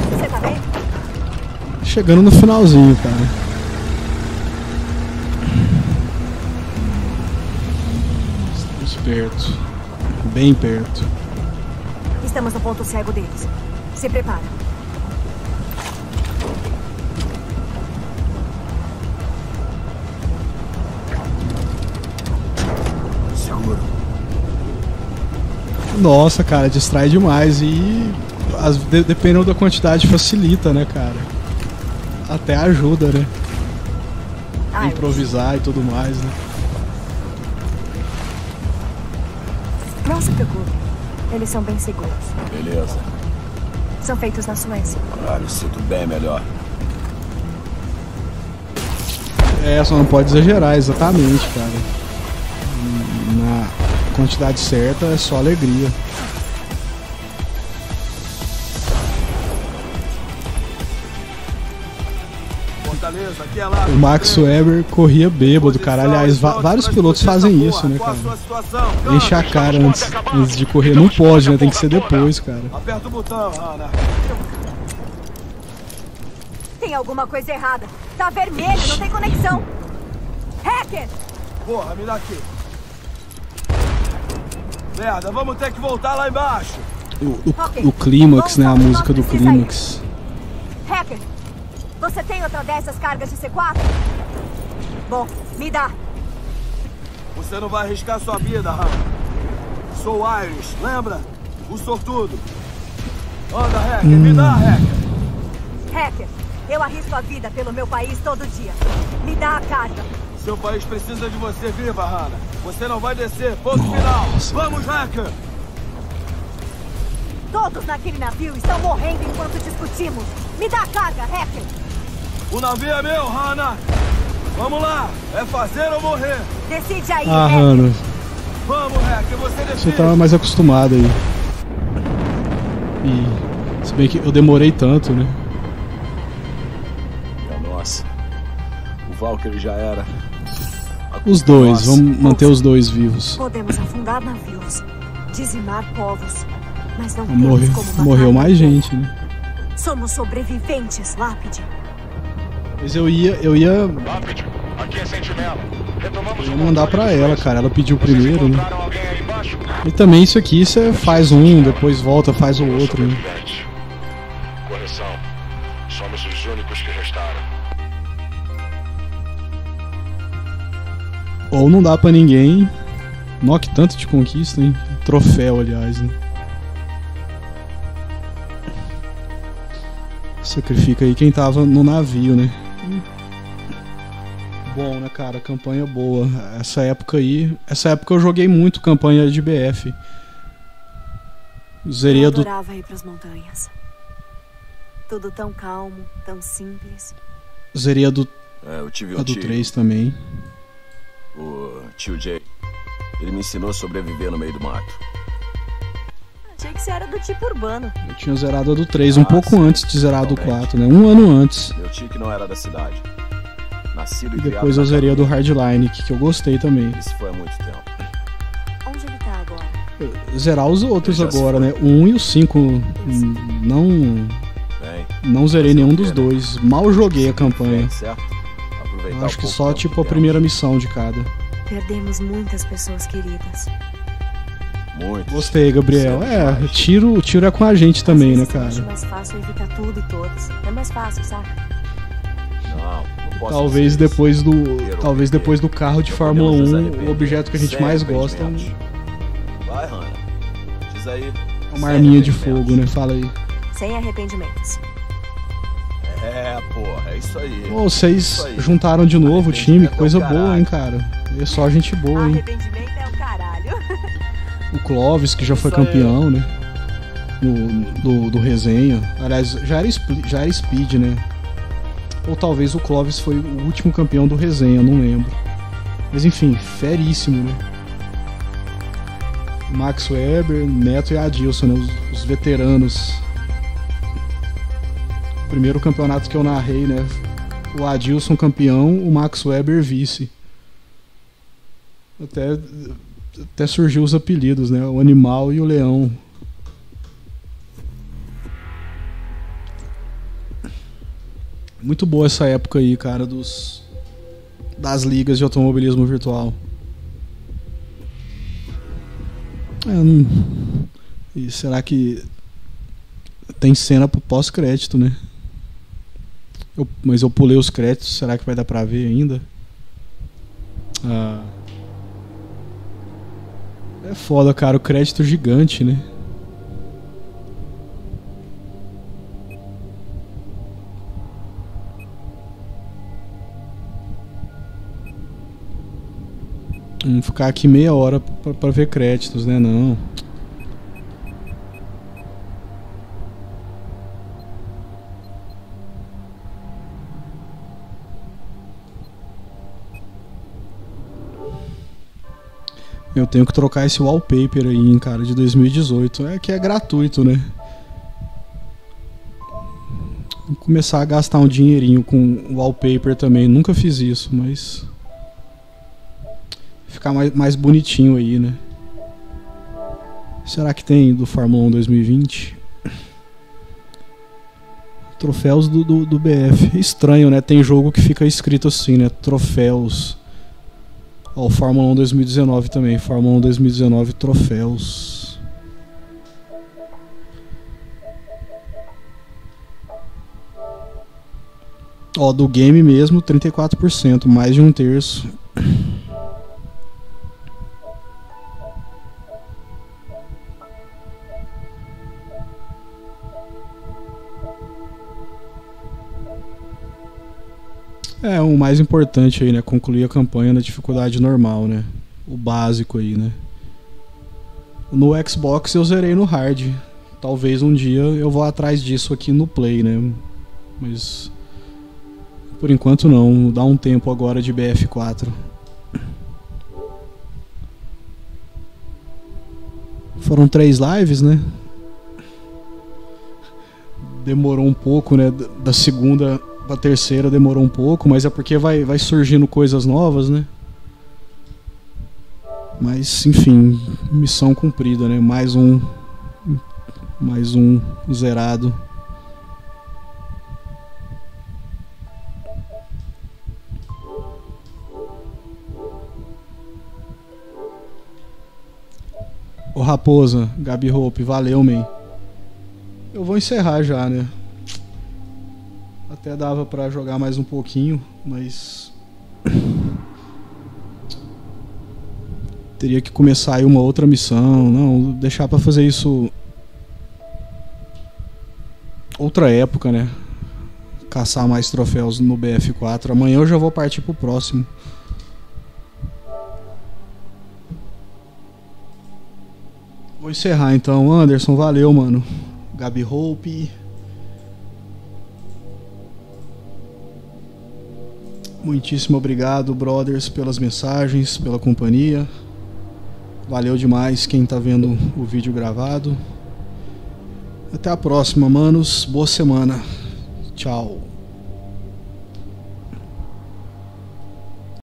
Você tá bem? Chegando no finalzinho, cara. Estamos perto. Bem perto. Estamos no ponto cego deles. Se prepara. Nossa, cara, distrai demais e as, de, dependendo da quantidade facilita, né, cara? Até ajuda, né? Ai, Improvisar e tudo mais, né? Não se preocupe. Eles são bem seguros. Beleza. São feitos na Suécia. Ah, me sinto bem melhor. É, só não pode exagerar, exatamente, cara. Na quantidade certa é só alegria. Fortaleza, aqui é lá. O Max Weber corria bêbado, cara. Aliás, vários pilotos fazem isso, né, cara? Enche a cara antes, antes de correr. Não pode, né? Tem que ser depois, cara. Aperta o botão, Ana. Tem alguma coisa errada. Tá vermelho, não tem conexão. Hacker! Porra, me dá aqui. Merda, vamos ter que voltar lá embaixo. O, o, o clímax, né? A música do clímax. Hacker! Você tem outra dessas cargas de C4? Bom, me dá. Você não vai arriscar sua vida, Hannah. Sou Irish, lembra? O sortudo. Anda, Hacker, me dá, Hacker. Hacker, eu arrisco a vida pelo meu país todo dia. Me dá a carga. Seu país precisa de você viva, Hannah. Você não vai descer, ponto final. Vamos, Hacker. Todos naquele navio estão morrendo enquanto discutimos. Me dá a carga, Hacker. O navio é meu, Hannah. Vamos lá, é fazer ou morrer. Decide aí, Ah, Hacker. Rano, Vamos, Hacker, você você decide. tava mais acostumado aí. E. Se bem que eu demorei tanto, né? É nossa. O Valkyrie já era. Os é dois, nossa. vamos manter os dois vivos. Podemos afundar navios, dizimar povos, mas não Morreu, mais gente, né? Somos sobreviventes, Lápide. Mas eu ia, eu ia, Lápide, aqui é Sentinela. Retomamos eu ia mandar pra ela, cara. Ela pediu Vocês primeiro, né? E também isso aqui você faz um, depois volta, faz o outro. Né? Ou não dá pra ninguém. Noque tanto de conquista, hein? Troféu, aliás, né? Sacrifica aí quem tava no navio, né? Bom, né, cara? Campanha boa. Essa época aí. Essa época eu joguei muito campanha de BF. Zerei Eu a do. adorava ir pras montanhas. Tudo tão calmo, tão simples. Zerei a do, É, eu tive a do tio, 3 também. O tio Jay. Ele me ensinou a sobreviver no meio do mato. Achei que você era do tipo urbano. Eu tinha zerado a do 3 um Ah, pouco sim. antes de zerar a do Realmente. 4, né? Um ano antes. Meu tio que não era da cidade. Nascido e, E depois eu zerei a do. Hardline, que, que eu gostei também. Isso foi há muito tempo. Onde ele tá agora? Zerar os outros agora, né? O 1 e o 5. Não. Bem, Não zerei nenhum dos né? dois. Mal joguei a campanha. certo? Aproveitar Eu acho que só tipo a primeira missão de cada. Perdemos muitas pessoas queridas. Muito. Gostei, Gabriel. É, tiro, o tiro é com a gente também, né, cara? mais fácil evitar tudo e todos. É mais fácil, saca? Não, não posso Talvez depois do. Talvez depois do carro de Fórmula podemos nos 1, arrepender. o objeto que a gente mais gosta é um-. Vai, Hannah. Diz aí. uma arminha de fogo, né? Fala aí. Sem arrependimentos. É, porra, é isso aí. Ô, vocês Isso aí. juntaram de novo o time, é o coisa boa, hein, cara. É só gente boa, hein? Arrependimento é o caralho. O Clóvis, que já foi Isso aí. campeão, né? No, do, do resenha. Aliás, já era, já era Speed, né? Ou talvez o Clóvis foi o último campeão do resenha, não lembro. Mas enfim, feríssimo, né? Max Weber, Neto e Adilson, né? Os, os veteranos. Primeiro campeonato que eu narrei, né? O Adilson campeão, o Max Weber vice. Até até surgiu os apelidos, né? O animal e o leão. Muito boa essa época aí, cara, dos das ligas de automobilismo virtual. É, não- E será que tem cena pro pós-crédito, né? Eu- mas eu pulei os créditos, será que vai dar pra ver ainda? Ah. É foda, cara, o crédito gigante, né? Vamos ficar aqui meia hora pra, pra ver créditos, né? Não. Eu tenho que trocar esse wallpaper aí, cara, de 2018. É que é gratuito, né? Vou começar a gastar um dinheirinho com wallpaper também. Nunca fiz isso, mas. Ficar mais, mais bonitinho aí, né? Será que tem do Fórmula 1 2020? Troféus do, do, do BF. Estranho, né? Tem jogo que fica escrito assim, né? Troféus. Ó, o Fórmula 1 2019 também. Fórmula 1 2019 troféus. Ó, do game mesmo, 34%, mais de um terço. É, o mais importante aí, né? Concluir a campanha na dificuldade normal, né? O básico aí, né? No Xbox eu zerei no hard. Talvez um dia eu vou atrás disso aqui no Play, né? Mas. Por enquanto não. Dá um tempo agora de BF4. Foram três lives, né? Demorou um pouco, né? Da segunda pra terceira demorou um pouco, mas é porque vai, vai surgindo coisas novas, né? Mas, enfim, missão cumprida, né? Mais um. Mais um zerado. Raposa, Gabi Hope, valeu, man. Eu vou encerrar já, né? Até dava pra jogar mais um pouquinho, mas. Teria que começar aí uma outra missão. Não, deixar pra fazer isso. Outra época, né? Caçar mais troféus no BF4. Amanhã eu já vou partir pro próximo. Vou encerrar então, Anderson. Valeu, mano. Gabi Hope. Muitíssimo obrigado, brothers, pelas mensagens, pela companhia. Valeu demais quem tá vendo o vídeo gravado. Até a próxima, manos. Boa semana. Tchau.